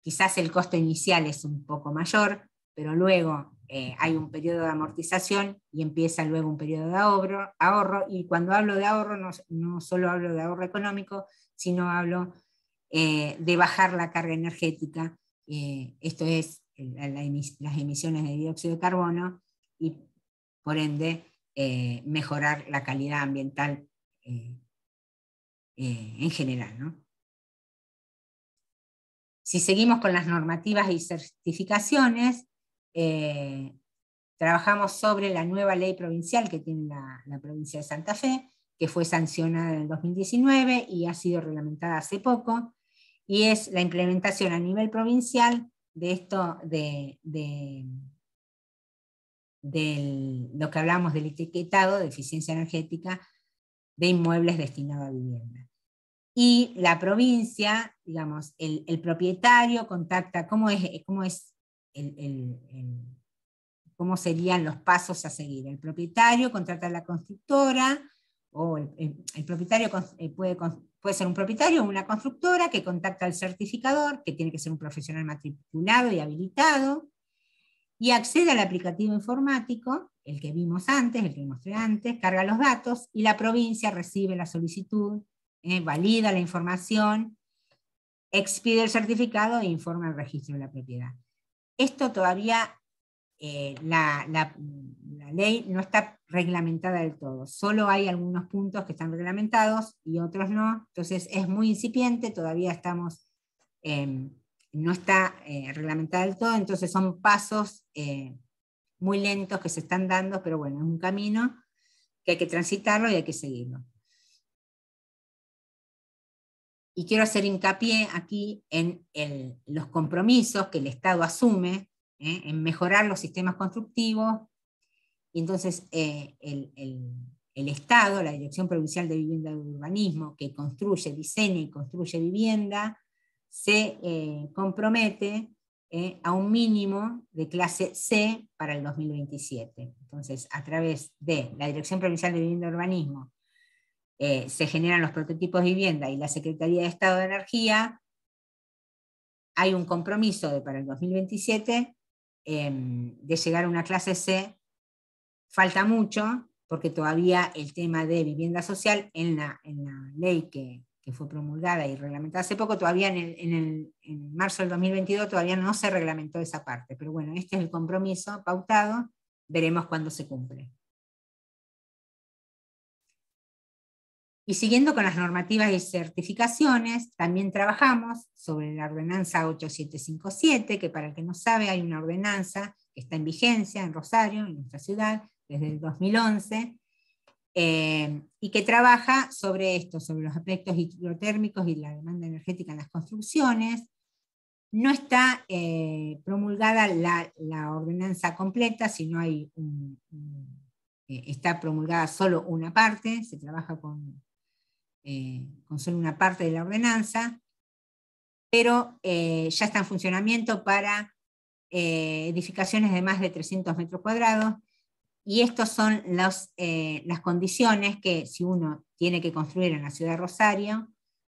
quizás el costo inicial es un poco mayor, pero luego eh, hay un periodo de amortización y empieza luego un periodo de ahorro, y cuando hablo de ahorro no, solo hablo de ahorro económico, sino hablo eh, de bajar la carga energética, eh, esto es las emisiones de dióxido de carbono y por ende mejorar la calidad ambiental en general. Si seguimos con las normativas y certificaciones, eh, trabajamos sobre la nueva ley provincial que tiene la, provincia de Santa Fe, que fue sancionada en el 2019 y ha sido reglamentada hace poco, y es la implementación a nivel provincial de esto, de, lo que hablamos del etiquetado de eficiencia energética de inmuebles destinados a vivienda. Y la provincia, digamos, el, el propietario contacta, ¿cómo es, cómo es cómo serían los pasos a seguir. El propietario contrata a la constructora, o el, propietario eh, puede, puede, ser un propietario o una constructora que contacta al certificador, que tiene que ser un profesional matriculado y habilitado, y accede al aplicativo informático, el que vimos antes, el que mostré antes, carga los datos y la provincia recibe la solicitud, eh, valida la información, expide el certificado e informa el registro de la propiedad. Esto todavía, eh, la, ley no está reglamentada del todo, solo hay algunos puntos que están reglamentados y otros no, entonces es muy incipiente, todavía estamos, em, no está eh, reglamentada del todo, entonces son pasos eh, muy lentos que se están dando, pero bueno, es un camino que hay que transitarlo y hay que seguirlo. Y quiero hacer hincapié aquí en los compromisos que el Estado asume ¿eh? en mejorar los sistemas constructivos. Y entonces eh, el, Estado, la Dirección Provincial de Vivienda y Urbanismo, que construye, diseña y construye vivienda, se eh, compromete a un mínimo de clase C para el 2027. Entonces, a través de la Dirección Provincial de Vivienda y Urbanismo, eh, se generan los prototipos de vivienda y la Secretaría de Estado de Energía, hay un compromiso para el 2027 em, de llegar a una clase C. Falta mucho, porque todavía el tema de vivienda social en la, en la ley que, que fue promulgada y reglamentada hace poco, todavía en, marzo del 2022 todavía no se reglamentó esa parte, pero bueno, este es el compromiso pautado, veremos cuándo se cumple. Y siguiendo con las normativas y certificaciones, también trabajamos sobre la ordenanza 8757, que para el que no sabe hay una ordenanza que está en vigencia en Rosario, en nuestra ciudad, desde el 2011, eh, y que trabaja sobre esto, sobre los aspectos hidrotérmicos y la demanda energética en las construcciones. No está eh, promulgada la, ordenanza completa, sino hay eh, está promulgada solo una parte, se trabaja con, con solo una parte de la ordenanza, pero ya está en funcionamiento para edificaciones de más de 300 metros cuadrados y estas son eh, las condiciones que si uno tiene que construir en la ciudad de Rosario,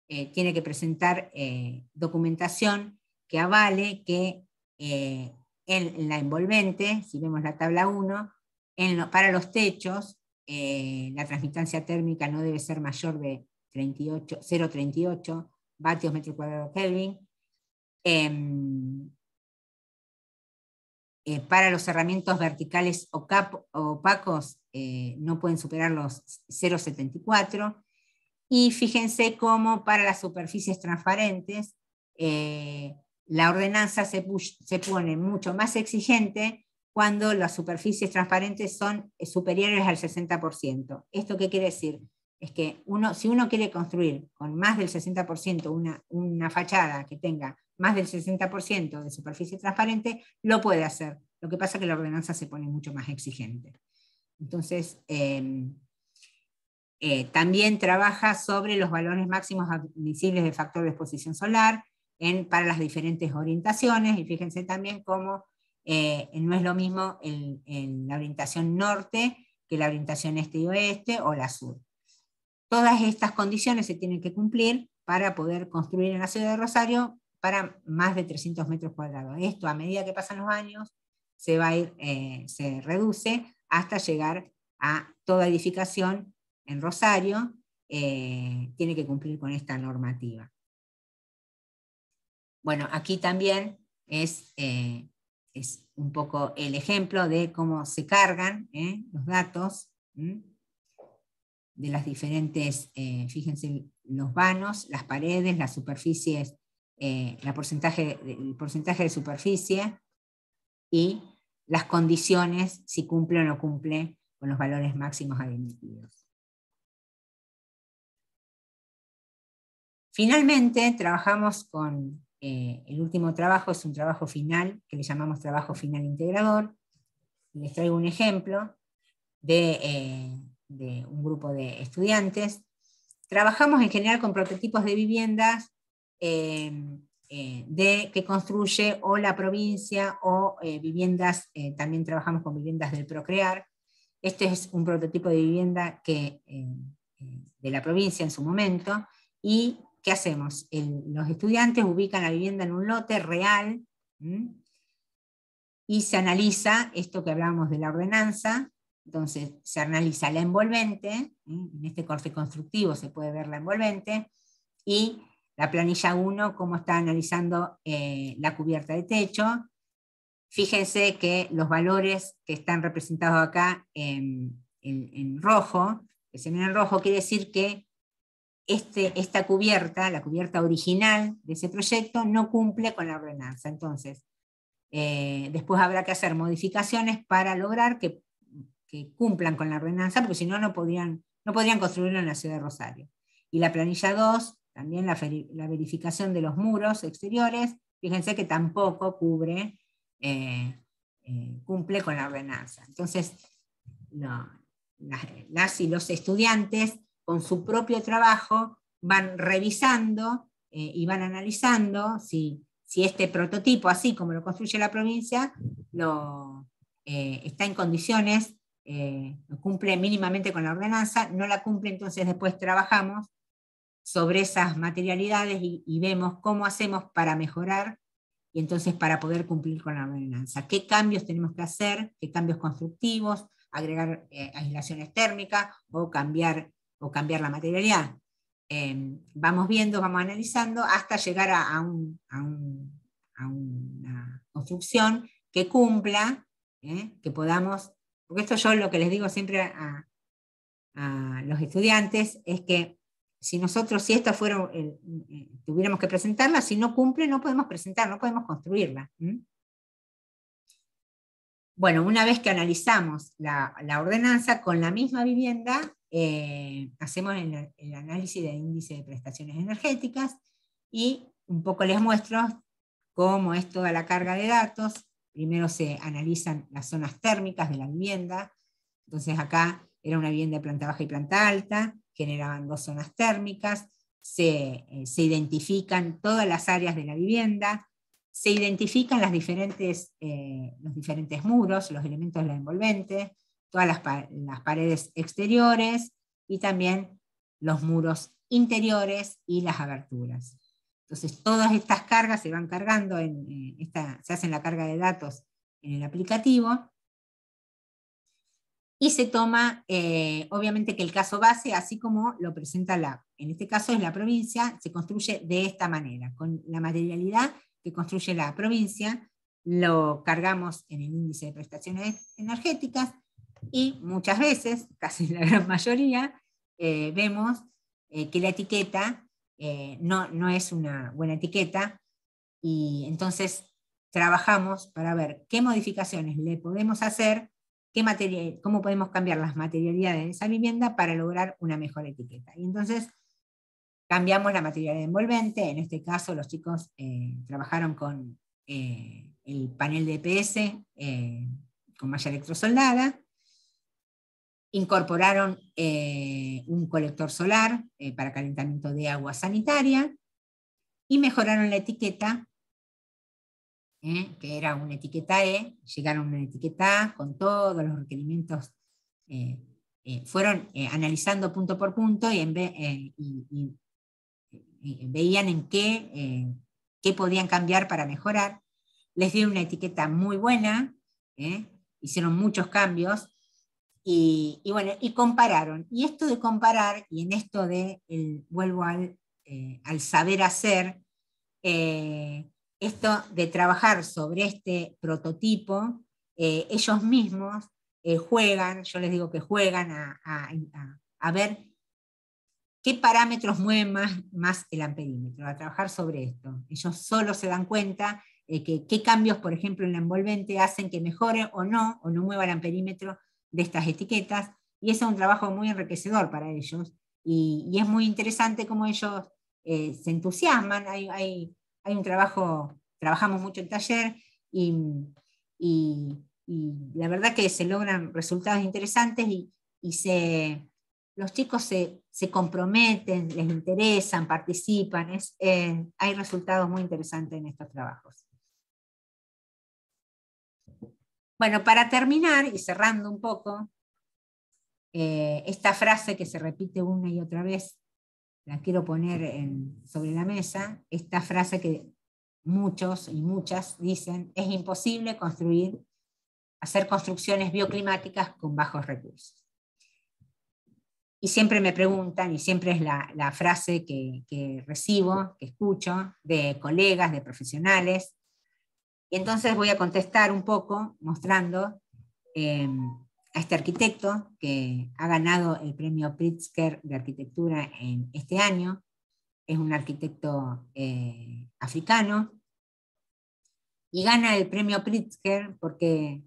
eh, tiene que presentar eh, documentación que avale que en la envolvente, si vemos la tabla 1, para los techos, la transmitancia térmica no debe ser mayor de 0,38 vatios metro cuadrado Kelvin. Em, eh, para los cerramientos verticales opacos eh, no pueden superar los 0,74. Y fíjense cómo para las superficies transparentes eh, la ordenanza se, se, pone mucho más exigente cuando las superficies transparentes son superiores al 60%. ¿Esto qué quiere decir? Es que uno, si uno quiere construir con más del 60% una, una fachada que tenga más del 60% de superficie transparente, lo puede hacer. Lo que pasa es que la ordenanza se pone mucho más exigente. Entonces, em, eh, también trabaja sobre los valores máximos admisibles de factor de exposición solar en, para las diferentes orientaciones, y fíjense también cómo eh, no es lo mismo en la orientación norte que la orientación este y oeste o la sur. Todas estas condiciones se tienen que cumplir para poder construir en la ciudad de Rosario para más de 300 metros cuadrados. Esto a medida que pasan los años se, va a ir, eh, se reduce hasta llegar a toda edificación en Rosario, eh, tiene que cumplir con esta normativa. Bueno, aquí también es, eh, es un poco el ejemplo de cómo se cargan los datos de las diferentes, fíjense, los vanos, las paredes, las superficies eh, la porcentaje, el porcentaje de superficie y las condiciones, si cumple o no cumple con los valores máximos admitidos. Finalmente, trabajamos con eh, el último trabajo, es un trabajo final, que le llamamos trabajo final integrador. Les traigo un ejemplo de, eh, de un grupo de estudiantes. Trabajamos en general con prototipos de viviendas Em, eh, de, que construye o la provincia o eh, viviendas, eh, también trabajamos con viviendas del Procrear. Este es un prototipo de vivienda que, de la provincia en su momento. ¿Y qué hacemos? los estudiantes ubican la vivienda en un lote real y se analiza esto que hablábamos de la ordenanza, entonces se analiza la envolvente, en este corte constructivo se puede ver la envolvente, y la planilla 1, cómo está analizando eh, la cubierta de techo. Fíjense que los valores que están representados acá en, rojo, que se ven en rojo, quiere decir que este, esta cubierta, la cubierta original de ese proyecto, no cumple con la ordenanza. Entonces, eh, después habrá que hacer modificaciones para lograr que, cumplan con la ordenanza, porque si no, no podrían, no podrían construirlo en la ciudad de Rosario. Y la planilla 2 también la, verificación de los muros exteriores, fíjense que tampoco cubre, eh, eh, cumple con la ordenanza. Entonces, las y los estudiantes con su propio trabajo van revisando eh, y van analizando si, si este prototipo, así como lo construye la provincia, lo, está en condiciones, eh, cumple mínimamente con la ordenanza, no la cumple, entonces después trabajamos sobre esas materialidades y, vemos cómo hacemos para mejorar y entonces para poder cumplir con la ordenanza. ¿Qué cambios tenemos que hacer? ¿Qué cambios constructivos? ¿Agregar eh, aislaciones térmicas o cambiar, o cambiar la materialidad? Em, vamos viendo, vamos analizando hasta llegar a, una construcción que cumpla, ¿eh? que podamos, porque esto yo lo que les digo siempre a, los estudiantes es que si nosotros, si esta fuera, tuviéramos que presentarla, si no cumple, no podemos presentar, no podemos construirla. Bueno, una vez que analizamos la, ordenanza, con la misma vivienda eh, hacemos el, análisis del índice de prestaciones energéticas y un poco les muestro cómo es toda la carga de datos. Primero se analizan las zonas térmicas de la vivienda. Entonces acá era una vivienda de planta baja y planta alta, generaban dos zonas térmicas, se, eh, se identifican todas las áreas de la vivienda, se identifican las diferentes, eh, los diferentes muros, los elementos de la envolvente, todas las, paredes exteriores y también los muros interiores y las aberturas. Entonces, todas estas cargas se van cargando, en, eh, esta, se hacen la carga de datos en el aplicativo y se toma, eh, obviamente que el caso base, así como lo presenta la, en este caso es la provincia, se construye de esta manera, con la materialidad que construye la provincia, lo cargamos en el índice de prestaciones energéticas y muchas veces, [laughs] casi la gran mayoría, eh, vemos que la etiqueta eh, no, no es una buena etiqueta. Y entonces trabajamos para ver qué modificaciones le podemos hacer, qué cómo podemos cambiar las materialidades de esa vivienda para lograr una mejor etiqueta. Y entonces cambiamos la materialidad envolvente, en este caso los chicos trabajaron con el panel de EPS con malla electrosoldada, Incorporaron eh, un colector solar eh, para calentamiento de agua sanitaria y mejoraron la etiqueta, eh, que era una etiqueta E, llegaron a una etiqueta A con todos los requerimientos. fueron analizando punto por punto y, veían en qué, qué podían cambiar para mejorar. Les dieron una etiqueta muy buena, hicieron muchos cambios y, bueno, y compararon. Y esto de comparar, y en esto de, vuelvo al, eh, al, saber hacer, eh, esto de trabajar sobre este prototipo, eh, ellos mismos juegan, yo les digo que juegan a, a, ver qué parámetros mueven más, más el amperímetro, a trabajar sobre esto. Ellos solo se dan cuenta que qué cambios, por ejemplo, en la envolvente hacen que mejore o no, o no mueva el amperímetro de estas etiquetas, y es un trabajo muy enriquecedor para ellos, y, es muy interesante cómo ellos eh, se entusiasman, hay, hay, hay, un trabajo, trabajamos mucho en taller, y, y, la verdad que se logran resultados interesantes y, se, los chicos se, se, comprometen, les interesan, participan, es, eh, hay resultados muy interesantes en estos trabajos. Bueno, para terminar y cerrando un poco, eh, esta frase que se repite una y otra vez, la quiero poner sobre la mesa, esta frase que muchos y muchas dicen, es imposible construir, hacer construcciones bioclimáticas con bajos recursos. Y siempre me preguntan, y siempre es la, frase que, que, recibo, que escucho de colegas, de profesionales, y entonces voy a contestar un poco mostrando em, a este arquitecto que ha ganado el premio Pritzker de arquitectura en este año. Es un arquitecto eh, africano y gana el premio Pritzker porque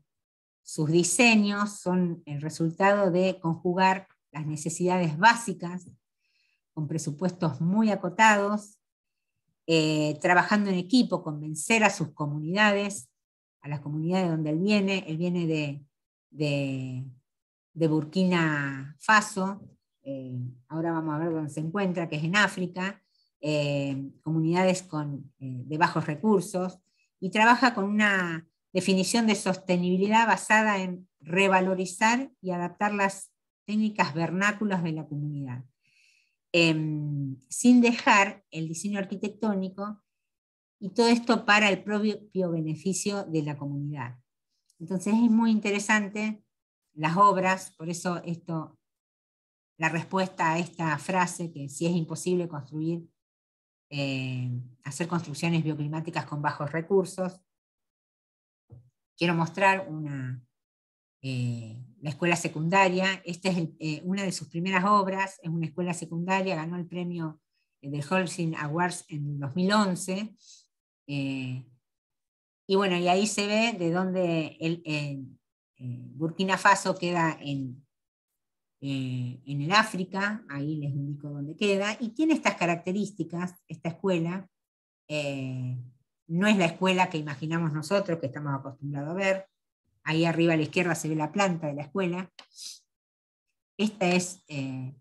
sus diseños son el resultado de conjugar las necesidades básicas con presupuestos muy acotados eh, trabajando en equipo, convencer a sus comunidades, a las comunidades donde él viene. Él viene de, de, Burkina Faso, eh, ahora vamos a ver dónde se encuentra, que es en África, comunidades con, de bajos recursos y trabaja con una definición de sostenibilidad basada en revalorizar y adaptar las técnicas vernáculas de la comunidad, em, sin dejar el diseño arquitectónico y todo esto para el propio beneficio de la comunidad. Entonces es muy interesante las obras, por eso esto, la respuesta a esta frase, que si es imposible construir, eh, hacer construcciones bioclimáticas con bajos recursos, quiero mostrar una, eh, la escuela secundaria. Esta es eh, una de sus primeras obras, es una escuela secundaria, ganó el premio del Holcim Awards en 2011. y bueno, y ahí se ve de dónde el, Burkina Faso queda en, en el África, ahí les indico dónde queda, y tiene estas características, esta escuela, no es la escuela que imaginamos nosotros, que estamos acostumbrados a ver. Ahí arriba a la izquierda se ve la planta de la escuela. Esta es, eh,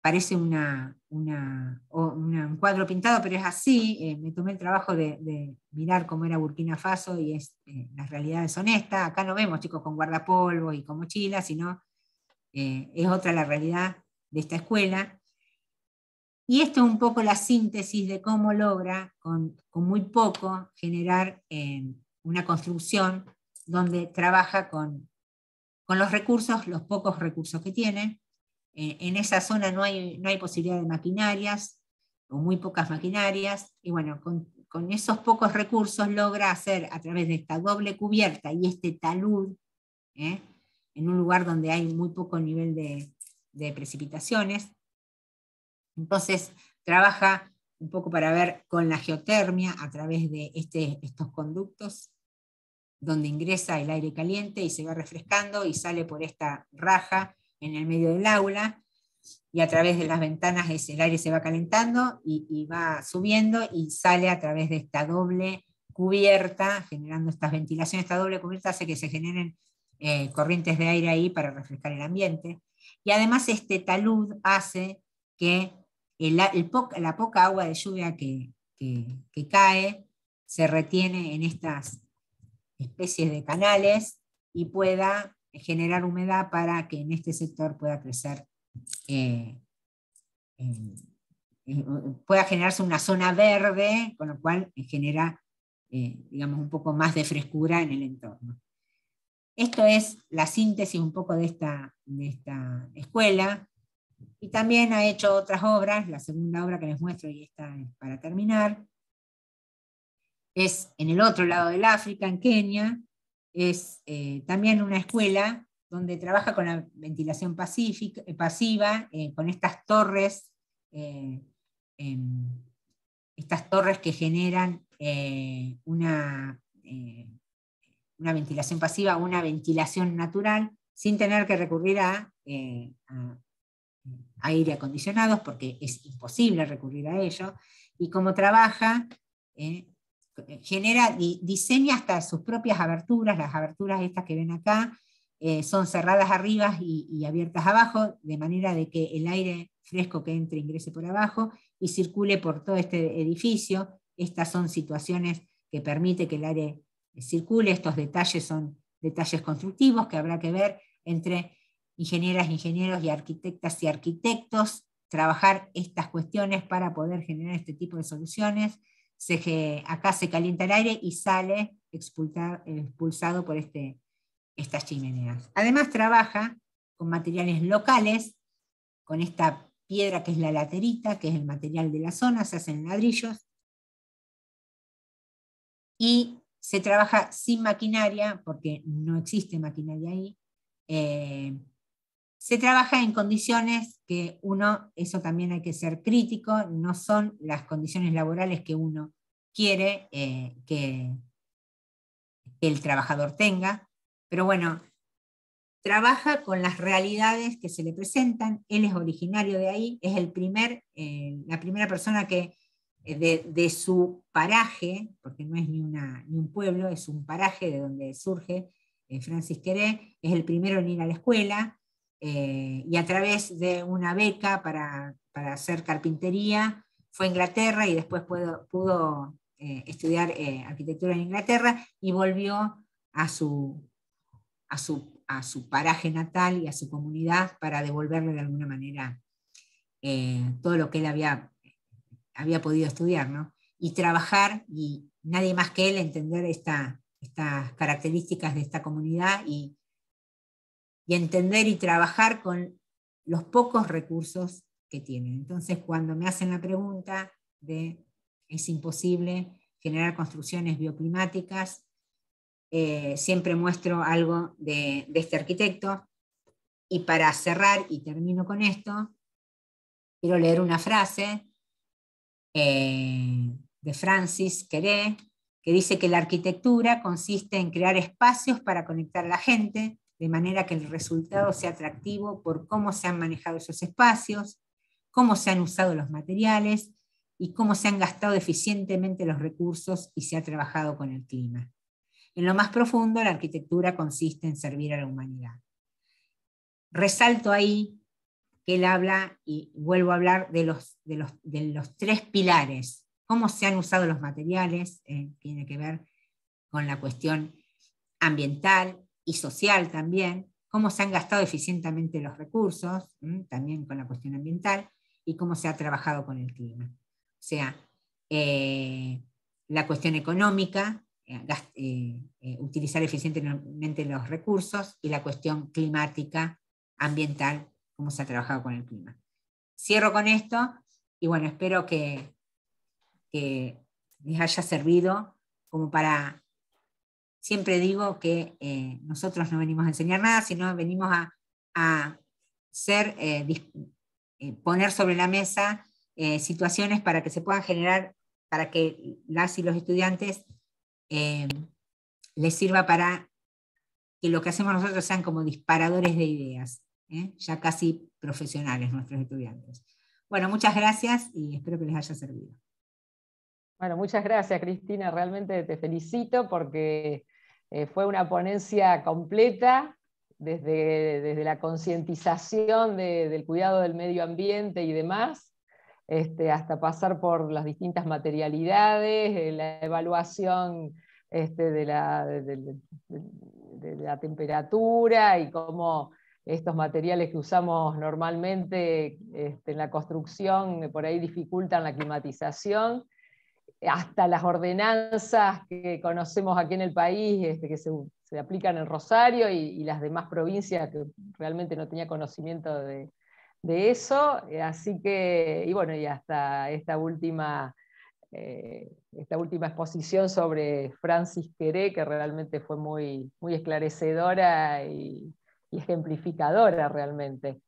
parece una, un cuadro pintado, pero es así. Eh, me tomé el trabajo de, mirar cómo era Burkina Faso y es, eh, la realidad es honesta. Acá no vemos chicos con guardapolvo y con mochila, sino es otra la realidad de esta escuela. Y esto es un poco la síntesis de cómo logra, con, muy poco, generar eh, una construcción donde trabaja con, con, los recursos, los pocos recursos que tiene. Eh, en esa zona no hay, no hay posibilidad de maquinarias, o muy pocas maquinarias, y bueno, con, esos pocos recursos logra hacer a través de esta doble cubierta y este talud, ¿eh? en un lugar donde hay muy poco nivel de, de precipitaciones, entonces, trabaja un poco para ver con la geotermia a través de este, estos conductos, donde ingresa el aire caliente y se va refrescando y sale por esta raja en el medio del aula, y a través de las ventanas el aire se va calentando y, va subiendo y sale a través de esta doble cubierta, generando estas ventilaciones, esta doble cubierta hace que se generen eh, corrientes de aire ahí para refrescar el ambiente. Y además este talud hace que la poca agua de lluvia que, cae se retiene en estas especies de canales y pueda generar humedad para que en este sector pueda crecer, eh, pueda generarse una zona verde, con lo cual genera, eh, digamos, un poco más de frescura en el entorno. Esto es la síntesis un poco de esta, de esta escuela. Y también ha hecho otras obras, la segunda obra que les muestro y esta es para terminar, es en el otro lado del África, en Kenia, es eh, también una escuela donde trabaja con la ventilación eh, pasiva, eh, con estas torres, em, estas torres que generan una, una ventilación pasiva, una ventilación natural, sin tener que recurrir a aire acondicionados porque es imposible recurrir a ello, y como trabaja, genera, diseña hasta sus propias aberturas, las aberturas estas que ven acá, eh, son cerradas arriba y, abiertas abajo, de manera de que el aire fresco que entre ingrese por abajo y circule por todo este edificio. Estas son situaciones que permite que el aire circule, estos detalles son detalles constructivos que habrá que ver entre ingenieras, ingenieros y arquitectas y arquitectos, trabajar estas cuestiones para poder generar este tipo de soluciones. Se, acá se calienta el aire y sale expulsado por este, estas chimeneas. Además trabaja con materiales locales, con esta piedra que es la laterita, que es el material de la zona, se hacen ladrillos, y se trabaja sin maquinaria, porque no existe maquinaria ahí, eh, se trabaja en condiciones que uno, eso también hay que ser crítico, no son las condiciones laborales que uno quiere eh, que, el trabajador tenga, pero bueno, trabaja con las realidades que se le presentan, él es originario de ahí, es el primer, eh, la primera persona que eh, de, su paraje, porque no es ni, una, ni, un pueblo, es un paraje de donde surge Francis Queré, es el primero en ir a la escuela, eh, y a través de una beca para, hacer carpintería, fue a Inglaterra y después pudo, eh, estudiar eh, arquitectura en Inglaterra y volvió a su, a, su, a su, paraje natal y a su comunidad para devolverle de alguna manera todo lo que él había, había podido estudiar, ¿no? Y trabajar, y nadie más que él entender esta, estas características de esta comunidad y, y entender y trabajar con los pocos recursos que tienen. Entonces, cuando me hacen la pregunta de es imposible generar construcciones bioclimáticas, eh, siempre muestro algo de, este arquitecto. Y para cerrar, y termino con esto, quiero leer una frase eh, de Francis Queré, que dice que la arquitectura consiste en crear espacios para conectar a la gente, de manera que el resultado sea atractivo por cómo se han manejado esos espacios, cómo se han usado los materiales y cómo se han gastado eficientemente los recursos y se ha trabajado con el clima. En lo más profundo, la arquitectura consiste en servir a la humanidad. Resalto ahí que él habla, y vuelvo a hablar de los, de los, tres pilares, cómo se han usado los materiales, eh, tiene que ver con la cuestión ambiental y social también, cómo se han gastado eficientemente los recursos, también con la cuestión ambiental, y cómo se ha trabajado con el clima. O sea, eh, la cuestión económica, eh, eh, utilizar eficientemente los recursos, y la cuestión climática, ambiental, cómo se ha trabajado con el clima. Cierro con esto y bueno, espero que, les haya servido como para... Siempre digo que nosotros no venimos a enseñar nada, sino venimos a, a ser eh, poner sobre la mesa eh, situaciones para que se puedan generar, para que las y los estudiantes eh, les sirva para que lo que hacemos nosotros sean como disparadores de ideas, ya casi profesionales nuestros estudiantes. Bueno, muchas gracias y espero que les haya servido. Bueno, muchas gracias Cristina, realmente te felicito porque fue una ponencia completa, desde, la concientización del cuidado del medio ambiente y demás, este, hasta pasar por las distintas materialidades, eh, la evaluación este, de, la, temperatura y cómo estos materiales que usamos normalmente este, en la construcción por ahí dificultan la climatización, hasta las ordenanzas que conocemos aquí en el país, que se se aplican en Rosario y, las demás provincias que realmente no tenía conocimiento de, eso. Eh, así que, y bueno, y hasta esta última, eh, esta última exposición sobre Francis Queré, que realmente fue muy, muy esclarecedora y, ejemplificadora realmente.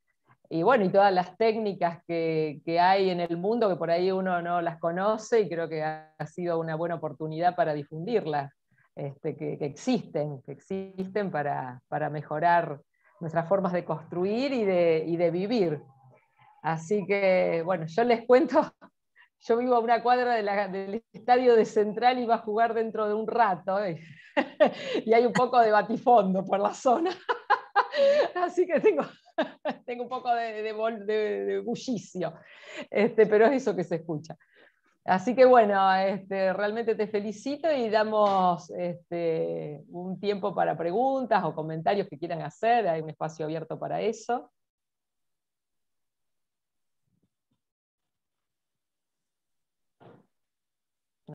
Y bueno, y todas las técnicas que, hay en el mundo, que por ahí uno no las conoce y creo que ha sido una buena oportunidad para difundirlas. Este, que, existen, que existen para, mejorar nuestras formas de construir y de, vivir. Así que, bueno, yo les cuento, [laughs] yo vivo a una cuadra del estadio de Central y va a jugar dentro de un rato, [laughs] y hay un poco de batifondo por la zona. [laughs] Así que tengo, [laughs] tengo un poco de, bullicio, este, pero es eso que se escucha. Así que bueno, este, realmente te felicito y damos este, un tiempo para preguntas o comentarios que quieran hacer, hay un espacio abierto para eso.